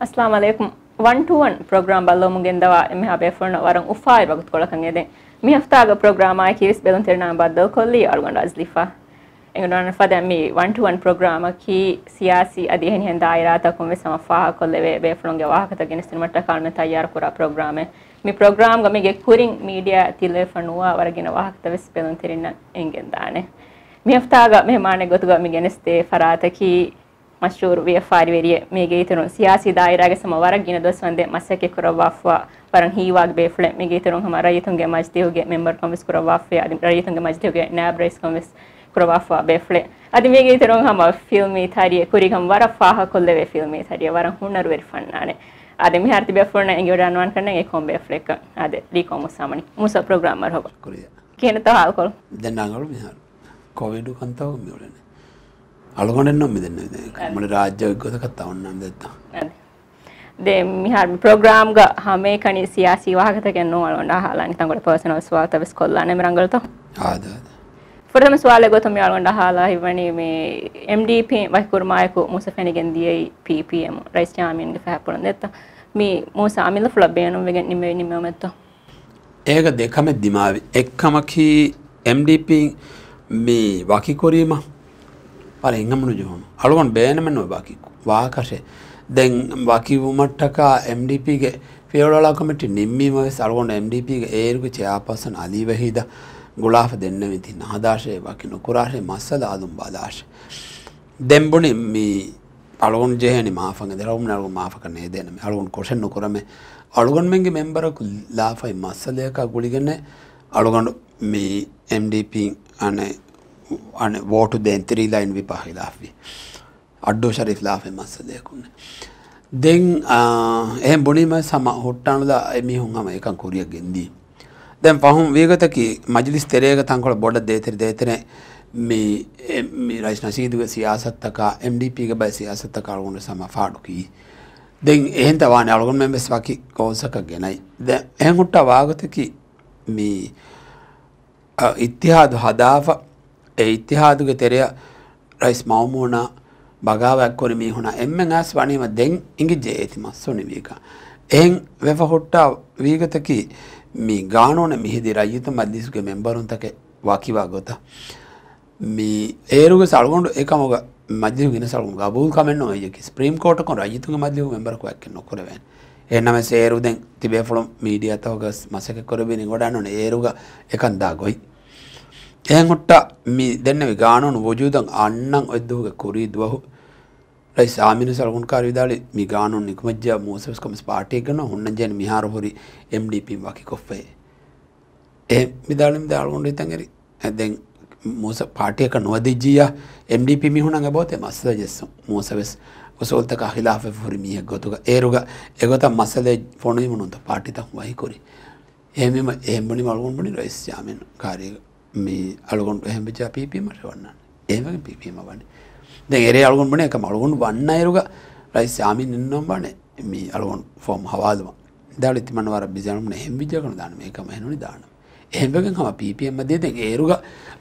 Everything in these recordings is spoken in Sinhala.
ಅಸ್ಲಾಂ ಅಲೈಕುಂ ಒನ್ ಟು ಒನ್ ಪ್ರೋಗ್ರಾಮ್ ಬಲ್ಲೋ ಮುಗೆಂದವ ಎಮ್ಮೆ ಹಬೆ ಫೋನ್ ವರಂ ಉಫಾಯ್ ಬಗತ್ ಕೊಳಕಂ ಎದೆ ಮಿ ಹಫ್ತಾಗ ಪ್ರೋಗ್ರಾಮ್ ಆಯ್ ಕಿವಿಸ್ ಬೆಲನ್ ತಿರ್ನಾ ಬದ್ದೋ ಕೊಲ್ಲಿ ಅಳ್ಗೊಂಡ ಅಜ್ಲಿಫಾ ಎಂಗಡೋನ ಫದ ಮಿ ಒನ್ ಟು ಒನ್ ಪ್ರೋಗ್ರಾಮ್ ಕಿ ಸಿಯಾಸಿ ಅದಿ ಹೆನ್ ಹೆನ್ ದಾಯಿರಾತ ಕುಂವೆ ಸಮ ಫಾಹ ಕೊಲ್ಲೆವೆ ಬೇಫ್ಲೊಂಗೆ ವಾಹಕತ ಗೆನಿಸ್ತಿನ ಮಟ್ಟ ಕಾರಣ ತಯಾರ ಕುರ ಪ್ರೋಗ್ರಾಮೆ ಮಿ ಪ್ರೋಗ್ರಾಮ್ ಗಮಿಗೆ ಕುರಿಂಗ್ ಮೀಡಿಯಾ ತಿಲೆ ಫಣ್ಣುವ ವರಗಿನ ವಾಹಕತ ವೆಸ್ ಬೆಲನ್ ತಿರಿನ ಎಂಗೆಂದಾನೆ ಮಿ ಹಫ್ತಾಗ ಮೆಹಮಾನೆ ಗೊತ್ತುಗ ಮಿ ಗೆನಿಸ್ತೆ ಫರಾತಕಿ ಮಶೂರ್ ವಿಎಫ್ಆರ್ವೇರಿಯೆ ಮೇಗೇತನು ಸಿಯಾಸಿ ದಾಯಿರಾಗೆ ಸಮವರಗ್ ಗಿನ ದೊಸ್ವಂದೆ ಮಸಕ್ಕೆ ಕುರವಾಫ್ವಾ ಪರಂ ಹೀವಾಗ್ ಬೇಫ್ಳೆ ಮೇಗೇತನು ಹಮ ರೈತುಂಗೆ ಮಜ್ದಿ ಹೋಗೆ ಮೆಂಬರ್ ಕಾಂಗ್ರೆಸ್ ಕುರವಾಫೆ ಅದಿ ರೈತುಂಗೆ ಮಜ್ದಿ ಹೋಗೆ ನ್ಯಾಬ್ ರೈಸ್ ಕಾಂಗ್ರೆಸ್ ಕುರವಾಫ್ವಾ ಬೇಫ್ಳೆ ಅದಿ ಮೇಗೇತನು ಹಮ ಫಿಲ್ಮ್ ಈಥಾರಿಯೆ ಕುರಿಗಂ ವರ ಫಾಹ ಕೊಲ್ಲೆವೆ ಫಿಲ್ಮ್ ಈಥಾರಿಯೆ ವರಂ ಹುಣ್ಣರು ವೆರಿ ಫಣ್ಣಾಣೆ ಅದೇ ಮಿಹಾರ್ತಿ ಬೇಫ್ಣ ಎಂಗೆ ಅನ್ವಾನ್ ಕಣ್ಣ ಏ ಕೋಂ ಬೇಫ್ಲೆಕ್ಕ ಅದೇ ಲೀ ಕೋಮು ಸಾಮಣಿ ಮೂಸ ಪ್ರೋಗ್ರಾಮರ್ ಹೋಗ ಕೇನತ ಹಾಲ್ಕೊಳ್ ದೆನ್ನಾಗಳು ಮಿಹಾರ್ ಕೋವಿಡ್ ಕಂತ ಹೋಗಿ අලුගොඩෙන්නම් මෙදන්න මට රාජ්‍යයකොත කත්තා ඔන්නම් දෙත්තා. දෙමිහාම ප්‍රෝග්‍රාම්ග හමේ කනි සියාසී වාහකතගෙන් නොවලොන්ඩ හලා නිතන්කොට පර්සනල් ස්වාතවස් කොල්ලාන මරංගලත ආද ොටම ස්වාල ගොතම යාලොන්ඩ හලා හිවනේ මේ MDP වයිකුරමායකු මුස පැනිගෙන් දියයි පපම රයිස්ටාමීන්ග පැපුරන් දෙත්ත. මේ මූසාමිල ෆලබ්බයනුම් වගෙන් නිමේ නිමමත්ත ඒක දෙකම දිමාව. එක්කමකි MDP මේ වකිකොරීම පල එංගමනු ජෝන අලුවන් බෑනමෙන් නො බකි. වාකශය දැන් වකිවුමට්ටකා MDPගේ පේවලලා කමට නිම්මීම සල්ගොන්න MDPගේ ඒරුග චයාපසන් අලීවහිද ගුලාහ දෙන්න විති නාදාශය වකි නොකුරාශය මස්සද අදුම් බාදාශ. දෙම්බුණි මේ අලුවන් ජයනි මාෆග දරවුම් නරු මාෆක නේ දෙනම අලුවන් කොෂෙන් නොකරම අලුගන්මගේ මෙම්බරකු ලාෆයි මස්සලයක ගුලිගන්න අලුගඩු මේ MDP අන අන වෝටු දෙන්තරී ලයින් විපහිලාවී අඩ්ඩෝ ශරිෆ් ලාෆේ මස්සලයකුන්න දෙන් එහ බොනිම සම හොට්ටානුද එමිහුන් හම එකන් කුරිය ගෙන්දී. දැන් පහුම් වේගතකි මජලිස් තෙරේක තංකොල බොඩ දේතර දේතන මේ රයිස් නසීදුව සියාසත්තක MDPග බයි සියාසත්ත කරුණට සම ෆාඩුකී දෙන් එහෙන්ත වාන අලුගුන් මෙම්බස් වකි කෝසක ගෙනයි. ද එහෙන් හුට්ට වාගතකි මේ ඉත්තිහාදු හදාාව ඒ ඉත්තිහාදුගේ තෙරය රයිස් මවමුණ බගාවක්කොර මීහුණ එම්මෙන් ඇස් වනීම දෙන් ඉඟි ජේතිමස් සොනිවීක එහෙන් වෙෆ හොට්ටා වීගතකි මේ ගානෝන මිහිදි රයිත මධ්‍යසුගේ මෙම්බරුන්තක වකිවා ගොත. මේ ඒරුග සල්ගොඩු එකමග මධ්‍ය ගෙන සලු ගබූ කමෙන් ඔයකි ස්ප්‍රීම් කෝටක රජතුක මධ්‍යව මෙබරක් ැක් නොකරවෙන් එනම සේරුදෙන් තිබේ ෆොළොම් මීඩිය අතවගස් මසක කොරබිනි ගොඩන්නන ඒරුග එකන්දා ගොයි. එහොට්ට මී දෙන්න ගානුන් වජූදන් අන්නන් ඔද්දුවග කුරී දුවහු. රයි සාමින සලකුන්කාර විදාලි මි ගානුන් නිකමජ්ජ මෝසස්කම පාටය කන හොන්න ජන මිහාර හොරි MDP වකි කොෆ්ෆේ ඒ මිදාලිම් දාල්ගොන්ඩ ඉතන්ගරි ඇදැන් මෝස පාටයක නොවදිජිය MDP මිහුණන් බෝතේ මස්සද ජෙස්සු මෝසවෙස්. ඔසෝල්තක හිලාාව හොරි මිය ගොතුක ඒරුග එගොත මස්සලේ ෆොනි මුණුන්ත පාටිතක් වහිකොරි එහම එහම්බනි මල්ගොන්බනි රයිස් යාමෙන් කාරය මේ අලගොන් හැම්පිචා පිපීමට වන්න ඒවගේ පිපීම වන්නේ දැ එරේ අලගොන් බන එක මලගුන් වන්න අයරුග රයිස් යාමින් ඉන්නම් බන මේ අලගොන් ෆෝම් හවාදම දලිති මනවර බිජනම හෙම්බිජකන දාන මේකම හැනුනි දාන එහෙමගෙන් හම පිපියම්ම දේද ඒරුග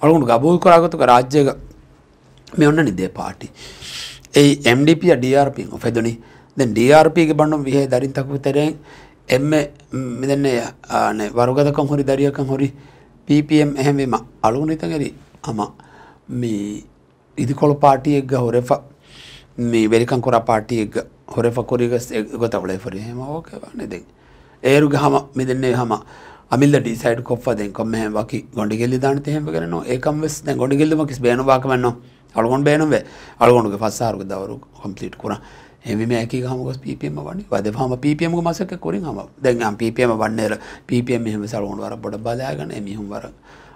අලුණු ගබූල් කරාගතුක රාජ්‍යක මේ ඔන්න නිදේ පාටි ඒ MDP DRP ඔෆෙදුනි දැන් DRP ගේ බණ්ඩම් විහේ දරින් තකු තරෙන් එම්ම මෙදන්නේ ආනේ වරුගදකම් හොරි දරියකම් හොරි PPM එහෙමම අලුණු ඉතගරි අම මේ ඉදිකොළ පාටියෙක්ග හොරෙෆ මේ වෙරිකම් කොර පාටියෙක්ග හොරෙෆ කොරිගස් ගොතවලේ ෆොරි එහෙම ඕකේ වන්නේ දැන්. ඒරුග හම මෙදන්නේ හම අමිල්ල ඩිසයිඩ් කොප්පදෙන් කොම වකි ගොඩිගෙල්ලි දාන තහෙම කරන ඒකම් වෙස් දැන් ගොඩිගෙල්ලම කිස් බේන වාකමන්න අලුගොන් බේනුව අලුගොඩුගේ පස්සාරුක දවරු කොම්ප්ලීට් කරා. එමක හමක පිපියම වන්නේ. වද හම පිපියම මසක කොරින් හම. දැන්ම් පිපියම වන්නේර පිපියම් මෙහම සලුන්වර බොඩ බදාගන මිහුම් වර.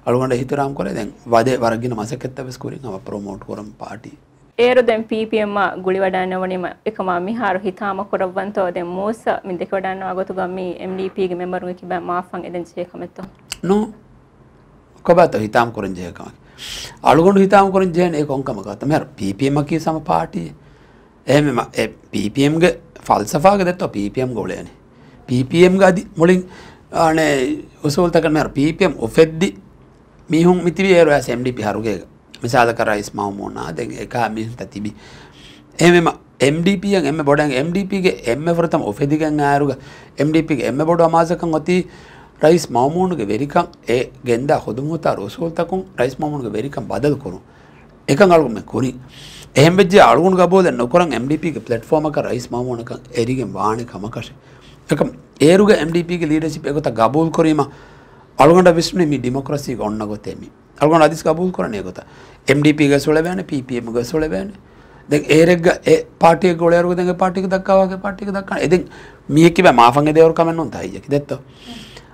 අලුවන්ට හිතරම් කොල දැන් වද වරගෙන මසකත්තවස් කොරින් හම ප්‍රමෝට් කොරම් පාටි ඒරු දැන් පිපියම්ම ගුලි වඩන්නවනීම එකම මිහාරු හිතාම කොරබ්වන්තෝ දැන් මෝස මින් දෙක වඩන්න අගතු ගම්මි MDPගේ මෙම්බරු එක බෑ මාෆන් එදෙන් ජයකමෙත්තෝ නෝ. කොබත හිතාම් කොරන් ජයකමක්. අලුගොඩ හිතාම් කොරන් ජයන ඒ කොංකමකත් මෙර පිපියම කී සම පාටියේ එහම පපම් ෆල්සාග දත්ව පපම් ගොලයන පපම් ගදි මුලින් ආනේ උසෝල්ත කරන පපම් ඔෆෙද්දි මිහුන් මිතිව ඒරයා සෙම්ඩි පිහරුගේ මිසාල කරයිස් මවමෝනා දෙ එක මිහිත තිබි. එමම MDPයන් එම බොඩන් MDPගේ එම ොරතම ඔෆෙදිකන් ආරුග MDPගේ එම බොඩ අමාසකන් ඔති රයිස් මවමූුණුගේ වෙරිකං ඒ ගෙන්ද හොදුමුතා රෝසෝල්තකුන් රයිස් මමුණුගේ වෙරිකම් බදල් කරු. එකන් අලුම කුරි එහෙම වෙච්ච අලුගුණ ගබෝද නොකරන් MDP ගේ ප්ලැට්ෆෝම් එක රයිස් මාමුණක එරිගෙන් වාණේ කමකෂ. එක ඒරුග MDP ගේ ලීඩර්ෂිප් එකත ගබූල් කිරීම අලුගොಂಡ විශ්නේ මි ඩෙමොක්‍රසි ඔන්න ගොතෙමි අලුගොಂಡ අදිස් ගබූල් කරන්නේ ගොත MDP ගේ සොල බෑනේ PPM ගේ සොල බෑනේ දැන් ඒරෙග්ග ඒ පාටිය ගොලයරුග දැන් පාටික දක්කාවාගේ පාටික දක්කන ඉතින් මියකි බෑ මාෆන්ගේ දේවරු කමෙන් උන් තයියකි දෙත්තෝ.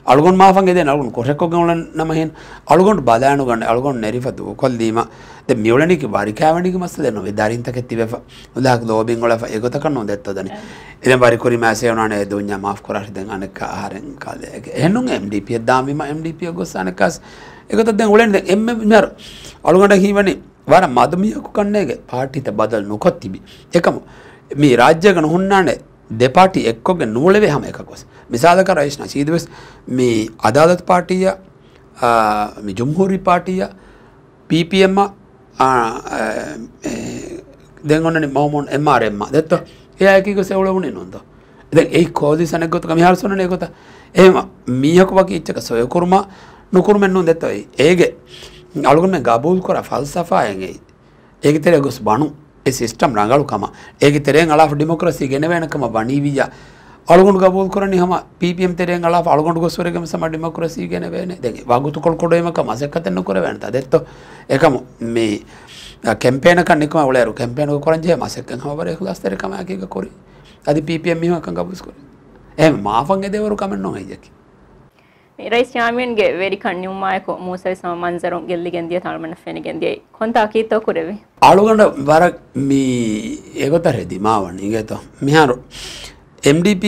ಅಳ್ಗೊಂಡು ಮಾಫಂಗಿದೆ ಅಳ್ಗೊಂಡು ಕೊರಕ್ಕೊಗ್ಗಳ ನಮಗೇನು ಅಳ್ಗೊಂಡು ಬದಾಣುಗಂಡ ಅಳ್ಗೊಂಡು ನೆರಿಫತು ಕೊಲ್ದೀಮ ದೆ ಮಿವಳನಿಗೆ ಬಾರಿ ಕ್ಯಾವಣಿಗೆ ಮಸ್ತದೆ ನೋವೆ ದಾರಿಂತ ಕೆತ್ತಿವೆಫ ಉದಾಹರಣೆ ಲೋಬಿಂಗೊಳಫ ಎಗೊತಕಣ್ಣು ದೆತ್ತದನೆ ಇದೆನ ಬಾರಿ ಕುರಿ ಮ್ಯಾಸೆ ಉಣಾಣೆ ದುಂಜ ಮಾಫ್ ಕೊರಾಹಿದಂಗ ಅನಕ್ಕ ಆಹಾರೆಂ ಕಾದೆ ಹೆಣ್ಣು ಎಮ್ ಡಿ ಪಿ ಎದ್ದಾಮಿಮ ಎಮ್ ಡಿ ಪಿ ಗೊಸ್ ಅನಕ್ಕಾಸ್ ಎಗೊತದ್ದೆ ಉಳೆಂಡೆ ಎಮ್ಮೆ ಮಿಯಾರು ಅಳ್ಗೊಂಡ ಹೀವನಿ ವಾರ ಮದುಮಿಯಕು ಕಣ್ಣೆಗೆ ಪಾಠಿತ ಬದಲು ನುಕೊತ್ತಿಬಿ ಏಕಮ ಮೀ ರಾಜ್ಯಗಣ ಹುಣ್ಣಾಣೆ ದೆಪಾಟಿ ಎಕ್ಕೊಗೆ ನೂಳೆವೆ ಹಮ ಎಕಗೊಸ್ විසාධක රයිශ්න සීදවස් මේ අදාලත් පාටිය ජුම්හෝරි පාටිය පපම දෙගන මවමන් එමාරෙන්ම දෙත්ත ඒයකක සෙවල වුණේ නොද එ ඒ කෝදි සැනගොත මිහරසන යකොත එම මීහක වගේ ඉච්චක සොයකුරුම නොකුරුමෙන්න්නු දෙත්තවයි ඒගේ අලුගම ගබූල් කොර ෆල් සෆායගේ ඒක තෙර ගොස් බනු සිිටම් රඟලුකම ඒක තෙරෙන් අලා ඩිමොකරසි ගෙනවෙනකම බනීවිජා ಬಣೀವಿಯ ಅಳಗೊಂಡು ಗಬೂಲ್ ಕೊರನಿ ಹಮ ಪಿ ಪಿ ಎಂ ತೆರೆಂಗ್ ಅಲಾಫ್ ಅಳಗೊಂಡು ಗೊಸ್ವರೆಗೆ ಸಮ ಡೆಮೋಕ್ರಸಿ ಗೆನೆವೇನೆ ದೆಗೆ ವಾಗುತುಕೊಳ್ ಕೊಡೋಯಮಕ ಮಸಕ್ಕತೆನ್ನು ಕೊರವೇಂತ ಅದೆತ್ತೋ ಏಕಮ ಮೇ ಕೆಂಪೇನ ಕಣ್ಣಿಕಮ ಉಳೆಯರು ಕೆಂಪೇನ ಕೊರಂಜೆ ಮಸಕ್ಕಂಗ್ ಹವರೆ ಹುಲಾಸ್ತರೆ ಕಮ ಆಕಿಗ ಕೊರಿ ಅದು ಪಿ ಪಿ ಎಂ ಮಿಹ ಕಂಗ ಬುಸ್ಕೊರಿ ಏ ಮಾಫಂಗೆ ದೇವರು ಕಮೆನ್ನೋ ಹೈಜಕಿ ರೈಸ್ ಚಾಮಿಯನ್ಗೆ ವೆರಿ ಕಣ್ಣಿಮ್ಮಾಯಕು ಮೂಸೈ ಸಮ ಮಂಜರು ಗೆಲ್ಲಿಗೆಂದಿಯ ತಾಳ್ಮಣ್ಣ ಫೆನಿಗೆಂದಿಯ ಕೊಂತ ಅಕೀತೋ ಕುರೆವಿ ಆಳುಗಂಡ ಬರ ಮೀ ಎಗೊತ್ತರೆ ಮಾವಣ್ಣ ಈಗೇತೋ ಮಿಹಾರು MDP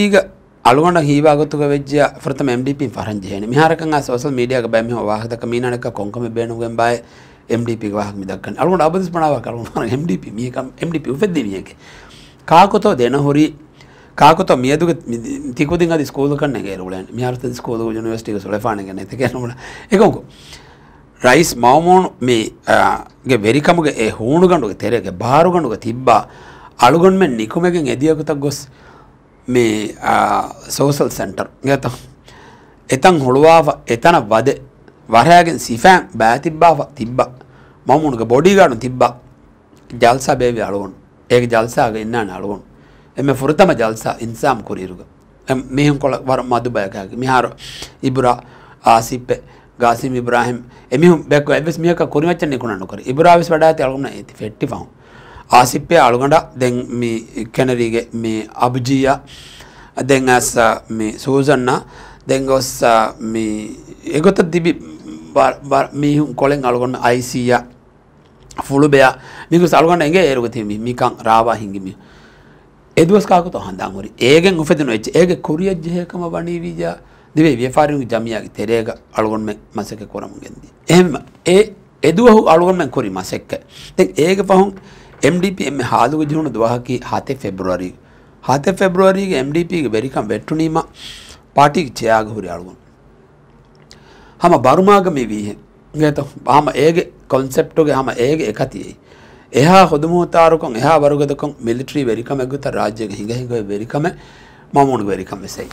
අලුවන හීවාගතුක වෙජ්‍ය ප්‍රථම MDP පරංජයන මිහාරකන් සෝශල් මීඩියාක බැම වාහතක මීනනක කොංකම බේනුගෙන් බයි MDP වාහක මිදක්කන් අලුවන අබදස්මනාව කරුණු MDP මියකම් MDP උපෙද්දි මියක කාකොතෝ දෙන හොරි කාකොත මියදු තිකුදි අද ස්කෝලකන්න ගේරුල මිහාරත ස්කෝල යුනිවර්සිටි සොලපාන ගන එක නුට එකකු රයිස් මවමෝන් මේගේ වෙරිකමගේ ඒ හූුණු ගණඩුගේ තෙරේගේ භාරු ගණඩුක තිබ්බා. අලුගොන්ම නිකුමකින් එදියකුතක් ගොස් මේ සෝසල් සැන්ටර් ගත එතන් හොළුවාව එතන වද වරයාගෙන් සිෆෑම් බෑ තිබ්බාව තිබ්බ මමුණක බොඩිගාඩු තිබ්බ ජල්සා බේවි අලුවන් ඒක ජල්සාග එන්නන්න අලුවන් එම ෆුරතම ජල්සා ඉන්සාම් කුරීරුග මෙහම් කොළ වර මදු බයකගේ මිහාර ඉබුරා ආසිප්ප ගාසිම ඉබ්‍රහම එම බැක් ඇ මියක කුරමච්ච නිකුණනකර ඉබරාවිස් වඩා ඇති අලුුණ ඇති ෆෙට්ටි පවු ආසිප්පය අලුගඩ දැන් මේ කැනරීගේ මේ අබ්ජීය දැන් ඇස් මේ සූසන්න දැන් ගොස් මේ එගොත දිබි මිහුන් කොලෙන් අලුගන්න අයිසීය ෆුළුබය මිකු සල්ගන්න එගේ ඒරුගතිමි මිකං රාවා හිංගිමි එදුවස්කාකත හඳංගුරි ඒගෙන් උපදින වෙච්ච ඒගේ කුරිය ජෙහකම වණී විජා දිවේ ව්‍යාපාරික ජමියාගේ තෙරේක අලුගොන් මේ මසක කොරමුගෙන්දී එහෙම ඒ එදුවහු අලුගොන් මෙන් කුරි මසෙක්ක. දැන් ඒක පහුන් MDPM ಹಾಲುಗೆ ಜೀವನ ದ್ವಾಹಕಿ ಹಾತೆ ಫೆಬ್ರವರಿ ಹಾತೆ ಫೆಬ್ರವರಿಗೆ MDPಗೆ ಬೆರಿಕಂ ವೆಟ್ಟುನೀಮ ಪಾರ್ಟಿಗೆ ಚಯಾಗ ಹುರಿ ಆಳುಗು ಹಮ ಬರುಮಾಗಮಿ ವೀಹೆ ಗೇತ ಹಮ ಏಗೆ ಕಾನ್ಸೆಪ್ಟುಗೆ ಹಮ ಏಗೆ ಏಕತಿ ಎಹಾ ಹೊದುಮೂತಾರುಕೊಂ ಎಹಾ ಬರುಗದಕೊಂ ಮಿಲಿಟರಿ ವೆರಿಕಂ ಎಗ್ಗುತ ರಾಜ್ಯಗೆ ಹಿಂಗ ಹಿಂಗ ವೆರಿಕಮೆ ಮಾಮೂಣುಗೆ ವೆರಿಕಂ ಎಸೈ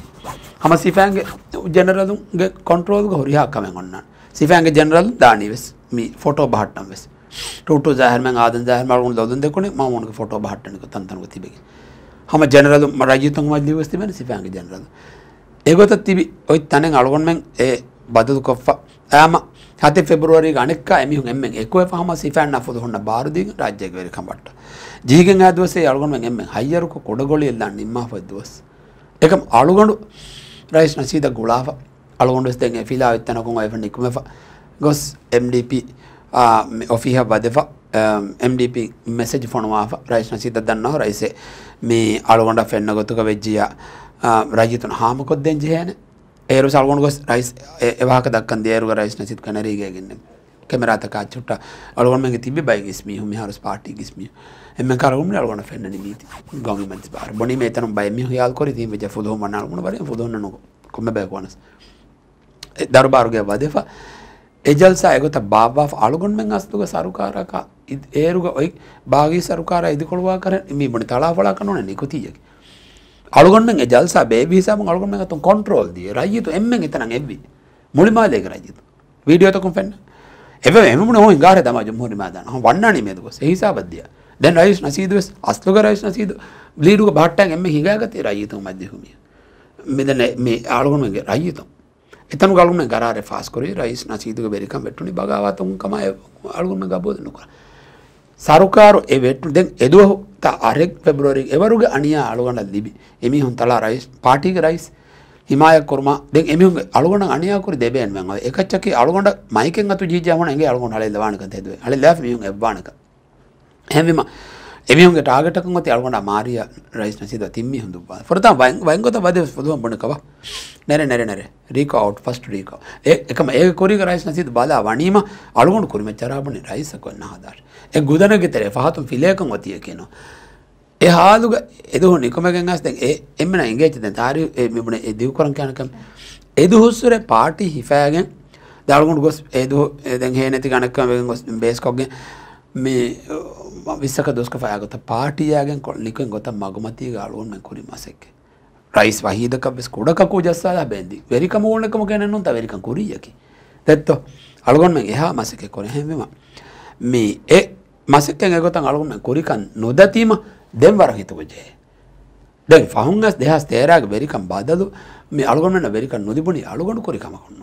ಹಮ ಸಿಫ್ಯಾಂಗೆ ಜನರಲ್ಗೆ ಕಂಟ್ರೋಲ್ಗೆ ಹುರಿಹಾಕಮೆ ಗೊಣ್ಣ ಸಿಫ್ಯಾಂಗೆ ಜನರಲ್ ದಾಣಿವೆಸ್ ಮೀ ಫೋಟೋ ಬಹಟ್ಟಂ ವೆಸ್ ටට ෑහම ආද ෑහම රු ලදෙකුන ම ොනක ොට හටනක තන්තනක තිබෙකි හම ජනරල රජතුන් දවස්තිම සිපෑග ජනරද. ඒගොත තිබි ඔයි තනෙන් අලගොන්මෙන් ඒ බදදු කොප්පා ෑම හත පෙබරුවරි ගනක මිහු එම එක හම සිපෑන් අ හොන්න බාරදී රජයකවර කමට ජීග ඇදවසේ අලගොම එම හයියරුක කොඩගොල එල්ල නිම්ම පදවස්. එකම අලුගඩු රයිස් නසීද ගුලාාව අලගොඩස් දෙ ිලා ත්තනකුම එ නිකුම ගොස් MDP ඔෆිහ බදෙ MDP මෙසජ ෆොනවා රයිස් නසීත දන්නවා? රයිසේ මේ අලුගොඩ ෆෙන්න්න ගොතුක වෙච්ජිය රජතුන හාමකොත් දෙෙන් ජයන ඒරු සල්ගොන් ගොස් රයිස් එවාක දක්කන් දේරුව රයිස් නසිත් කනරීගයගන්න කෙමරාතකා චුට්ට අලුවන්මගේ තිබි බයිගස්මි හම හරස් පාටි ගස්මිය. එම කරුම් අලුවන ෆෙන්න්න නීති. ගොමන්ස් බාර. බොනි මේතන බයිම හයාල්කොර ති ජ ෆුදහ මනාලුණ බර ෆුදන්න කොම බැකවනස් දරු බාරුගය වදෙපා එජල්සායගොත බාවා අලුගොන්මෙන් අස්තුක සරුකාරක ඒරුග ඔයි භාගී සරුකාර ඉදිකොළවා කර මීමට තලාපලක් නොන නිකුතියක අලුගොන්න ජල්ස බේවිසාම අලුගොම තු කොන්ට්‍රෝල් දිය. රජතු එම එතන එබ්වි මුලිමාදයක රජතු. වීඩියෝතකුම් පෙන්න්න එ එම හෝ ගාර තම ජම්හරි මාදන වන්න නමේදක සහිසාබද්දිය දැන් රයිස් නසීදුව අස්තුක රයිස් නසීද. ලීරුක බට්ටන් එම හිගාගතේ රජතු මධ්‍යහමිය මෙදන මේ අලුගොමගේ රජතුම් එතන ගලුන ගරාරේ ෆාස්කොරේ රයිස් නසීදුක බෙරිකම් වෙට්ටුනි බගාවතුන් කම අලුගුණ ගබෝදනු කර සරුකාරු එ වෙට්ටු දෙන් එදුව ත අරෙක් පෙබරෝරි එවරුගේ අනියා අලුගන්න ලිබි. එමි හොන් තලා රයිස් පාටික රයිස් හිමායක් කොරම. දෙන් එමිහුගේ අලුගණ අනියාකුරි දෙබෙන් මං එකච්චකි අලුගොඩ මයිකෙන් අතු ජීජාමන ඇගේ අලුගොඩ හලේ දවානක තෙදුවේ. හලේ ලැෆ් මිහුන් එබ්බානක හැමිම එමියුන්ගේ ටාගටකමති අරුවන මාරිය රයිස් නසිද? තිම්මි හඳුබා ොරතා වයිංගොත බද පුදුවම් බණකවා නැර නැර නැර. රීක අවට් ෆස්ට රීක එකම ඒ කොරික රයිස් නසිද? බලා වනීම අලුගුණ කුරම චරාපන රයිසකොන්න හදාර එ ගුදනගෙතර පහතුම් ෆිලයකම් වතිය කියනවා. ඒ හාදුග එදහ නිකමගෙන් අස්තෙන් ඒ එමන ඉගේච දැන් තාරි මෙබුණ ඒ දිව් කරන් යනකම් එදු හුස්සුරේ පාටි හිෆෑගෙන් දරුණු ගොස් එදු දැන් හේ නැති ගණකම වෙන් ගොස් බේස් කොග්ගෙන් මේ විස්සක දොස්කපයගත පාටියයාගෙන් කොල්ලිකෙන් ගොත මගමතිය ගාලුවන් මෙ කුරි මසෙක්ක රයිස් වහිදකස් කුඩකු ජස්සාලා බැදි වෙරික මූලකම ගැනනුන් තවරික කුරියකි තැත්තෝ අලගොන්ම එහා මසක කොරහැමම මේ ඒ මසකෙන් ගොතන් අලුන්න කුරිකන් නොදැතීම දෙම් වර හිතවජය දැන් පහුන්ගස් දෙහස් තේරාග බෙරිකම් බාදලු මේ අලගොන්න බෙරික නොදිබුණනි අලුගඩු කොරිකමකුන්න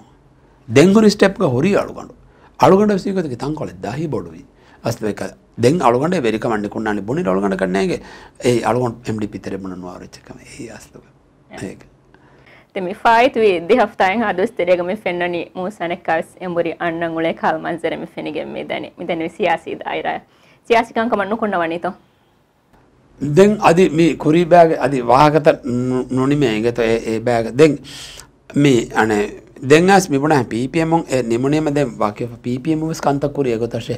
දෙංගුනි ස්ටප්ක හොරි අලුගඩු අලුගඩ සීකතක තන් කොල දහි බොඩුවී අස්ක ದೆಂಗ್ ಅಳಗೊಂಡೆ ವೆರಿಕ ಮಂಡಿ ಕುಣ್ಣಾನಿ ಬುಣಿರ ಅಳಗೊಂಡ ಕಣ್ಣೆಗೆ ಏ ಅಳಗೊಂಡು ಎಮ್ ಡಿ ಪಿತರೆ ಬುಣನು ಅವರಚ್ಚಕಮ ಏ ಅಸ್ಲು ಹೇಗೆ temi fight wi de haftaen ha dos terega me fennani musane kars embori annan ule kal manzere me fenige me dani me dani siyasi daira siyasi kan kamannu konna wanito then ಅದಿ ಮೀ ಕುರಿ ಬ್ಯಾಗ್ ಅದಿ ವಾಹಕತ ನುಣಿಮೆ ಎಂಗೆತ ಏ ಬ್ಯಾಗ್ ದೆನ್ ಮೀ ಅಣೆ ದೆನ್ ಆಸ್ ಮಿ ಬುಣ ಪಿಪಿಎಂ ಎ ನಿಮುಣಿಮ ದೆನ್ ವಾಕ್ಯ ಪಿಪಿಎಂ ಉಸ್ ಕಂತ ಕುರಿ ಎಗೊತಶೆ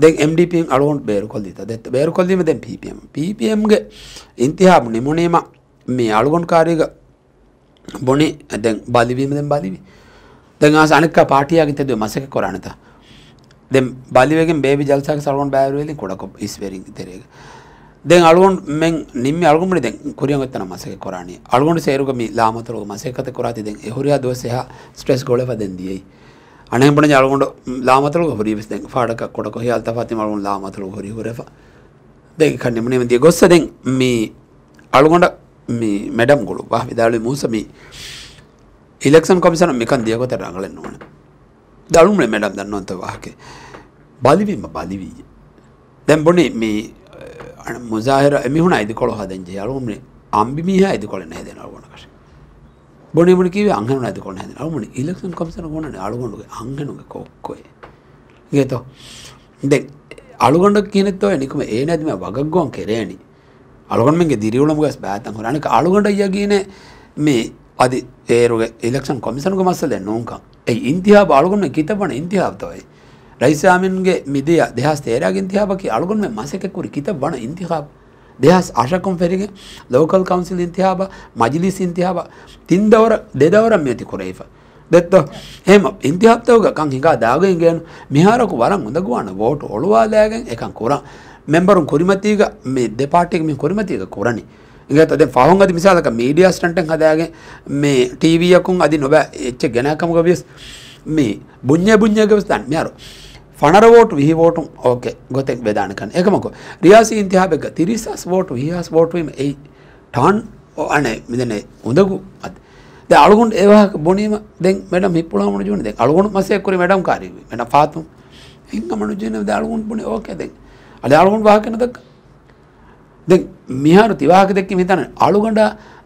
දැන් MDPM අලුවන්ට බේරුකොල්දිත දෙත් බේරුකොල්දීම දැන් PPM PPMගේ ඉන්තිහාබ නිමුණීම මේ අලුගොන් කාර්යක බොනි. දැන් බලිවීම දැන් බලිවි දැන් ආස අනික පාටියාගෙන් තෙදුව මසක කොරානත දැන් බලිවගෙන් බේබි ජල්සාක සලුවන් බෑරුවෙලින් කොඩක ඉස්වෙරින් තෙරේක දැන් අලුගොන් මෙන් නිම්මි අලුගොන් දැන් කොරියන් ගත්තන මසක කොරානි අලුගොන් සේරුක මි ලාමතරෝ මසකත කොරාති. දැන් එහුරියා දෝසෙහා ස්ට්‍රෙස් ගෝලෙ වදෙන් දියයි. අනේපන ජලගොඩ ලාමතල හොරි ෙ පාඩක් කොට කොහ අල්ත පති මලු ලාමතල හොරි හොරෙ දෙ කන්නමනම දිය ගොස්සදෙන් මේ අළුගොඩ මේ මැඩම් ගොඩු පහ විදාලි මූසමී ඉලෙක්ෂන් කොමිසන මිකන් දියකොත රඟලන්න ඕන. දළුමේ මැඩම් දන්නවන්ත වාහකේ. බලිවීම බලිවී. දැම් බොනේ මේ මුසාහර එමිහුණ අයිදි කොළ හදන්ජේ අලුමේ අම්බිමිහ අයිදි කොළ හැදෙනවගොනකශ බොනිබුණ කිවේ අංගනු ඇති කොන හැද අලුමන ඉලක්ෂන් කමිසන ගොන අලුගොඩුගේ අංගනුගේ කොක්කොය. ගේතෝ දෙ අලුගොඩ කියනෙත්තව නිකම ඒ නැතිම වගක්ගොන් කෙරේනි අලුගොන්මගේ දිරියුලමුගස් බෑතන් හොරනික අලුගොඩ ය කියන මේ අධි ඒරුගේ ඉලක්ෂන් කොමිසනුක මස්සල නෝකම් ඒ ඉන්තිහා බාලුගොන්න කිතබන ඉන්තිහාබතවයි රයිසාමන්ගේ මිදිය දෙහස් තේරයාගේ ඉන්තිහාබකි අලුගොන්ම මසකකුරි කිත බන ඉන්තිහාබ දෙහස් අශකොම්පෙරිග ලෝකල් කවන්සිල් ඉන්තිහාබ මජිලිස් ඉන්තිහාබ තින්දවර දෙදවරම් ඇති කුරේෆ දෙත්ත හෙම ඉන්තිහත්තවකං හිකා දාගෙන්ගෙන් මිහාරකු වරන් උඳගුවන වෝට ඔළුවාදෑගෙන් එකන් කුරා. මෙම්බරුන් කුරිමතිීක මේ දෙපාටික මේ කුරිමතියක කුරණි. ඉගතද පහුන් අති මිසාලක මීඩියස්ටන්ටෙන් හදෑගේ මේ ටීවීයකුන් අදි නොබෑ එච්ච ගැනකමක වෙස් මේ බුණ්්‍ය බුණ්්‍යක වෙස්තන් මෙයාරු ಫಣರ ಓಟು ವಿಹಿ ಓಟು ಓಕೆ ಗೊತ್ತೆ ವೇದಾಣಕನ್ ಏಕಮಕು ರಿಯಾಸಿ ಇಂತಿಹಾಬೆಗ ತಿರಿಸಾಸ್ ಓಟು ವಿಹಾಸ್ ಓಟು ಇಮ್ ಏಯ್ ಟಾನ್ ಅಣೆ ಮಿದನೆ ಉದಗು ಅದ್ ದೆ ಅಳಗುಂಡು ಏವಾಹಕ ಬೊಣೀಮ ದೆಂಗ್ ಮೇಡಮ್ ಹಿಪ್ಪುಳ ಮಣು ಜೂಣಿ ದೆಂಗ್ ಅಳಗುಂಡು ಮಸೆ ಕುರಿ ಮೇಡಮ್ ಕಾರಿ ಮೇಡಮ್ ಫಾತು ಹಿಂಗ ಮಣು ಜೀನ ದೆ ಅಳಗುಂಡು ಬುಣಿ ಓಕೆ ದೆಂಗ್ ಅಲೆ ಅಳಗುಂಡು ವಾಹಕನ ದಕ್ಕ ದೆಂಗ್ ಮಿಹಾರು ತಿವಾಹಕ ದೆಕ್ಕಿ ಮಿತಾನೆ ಅಳುಗಂಡ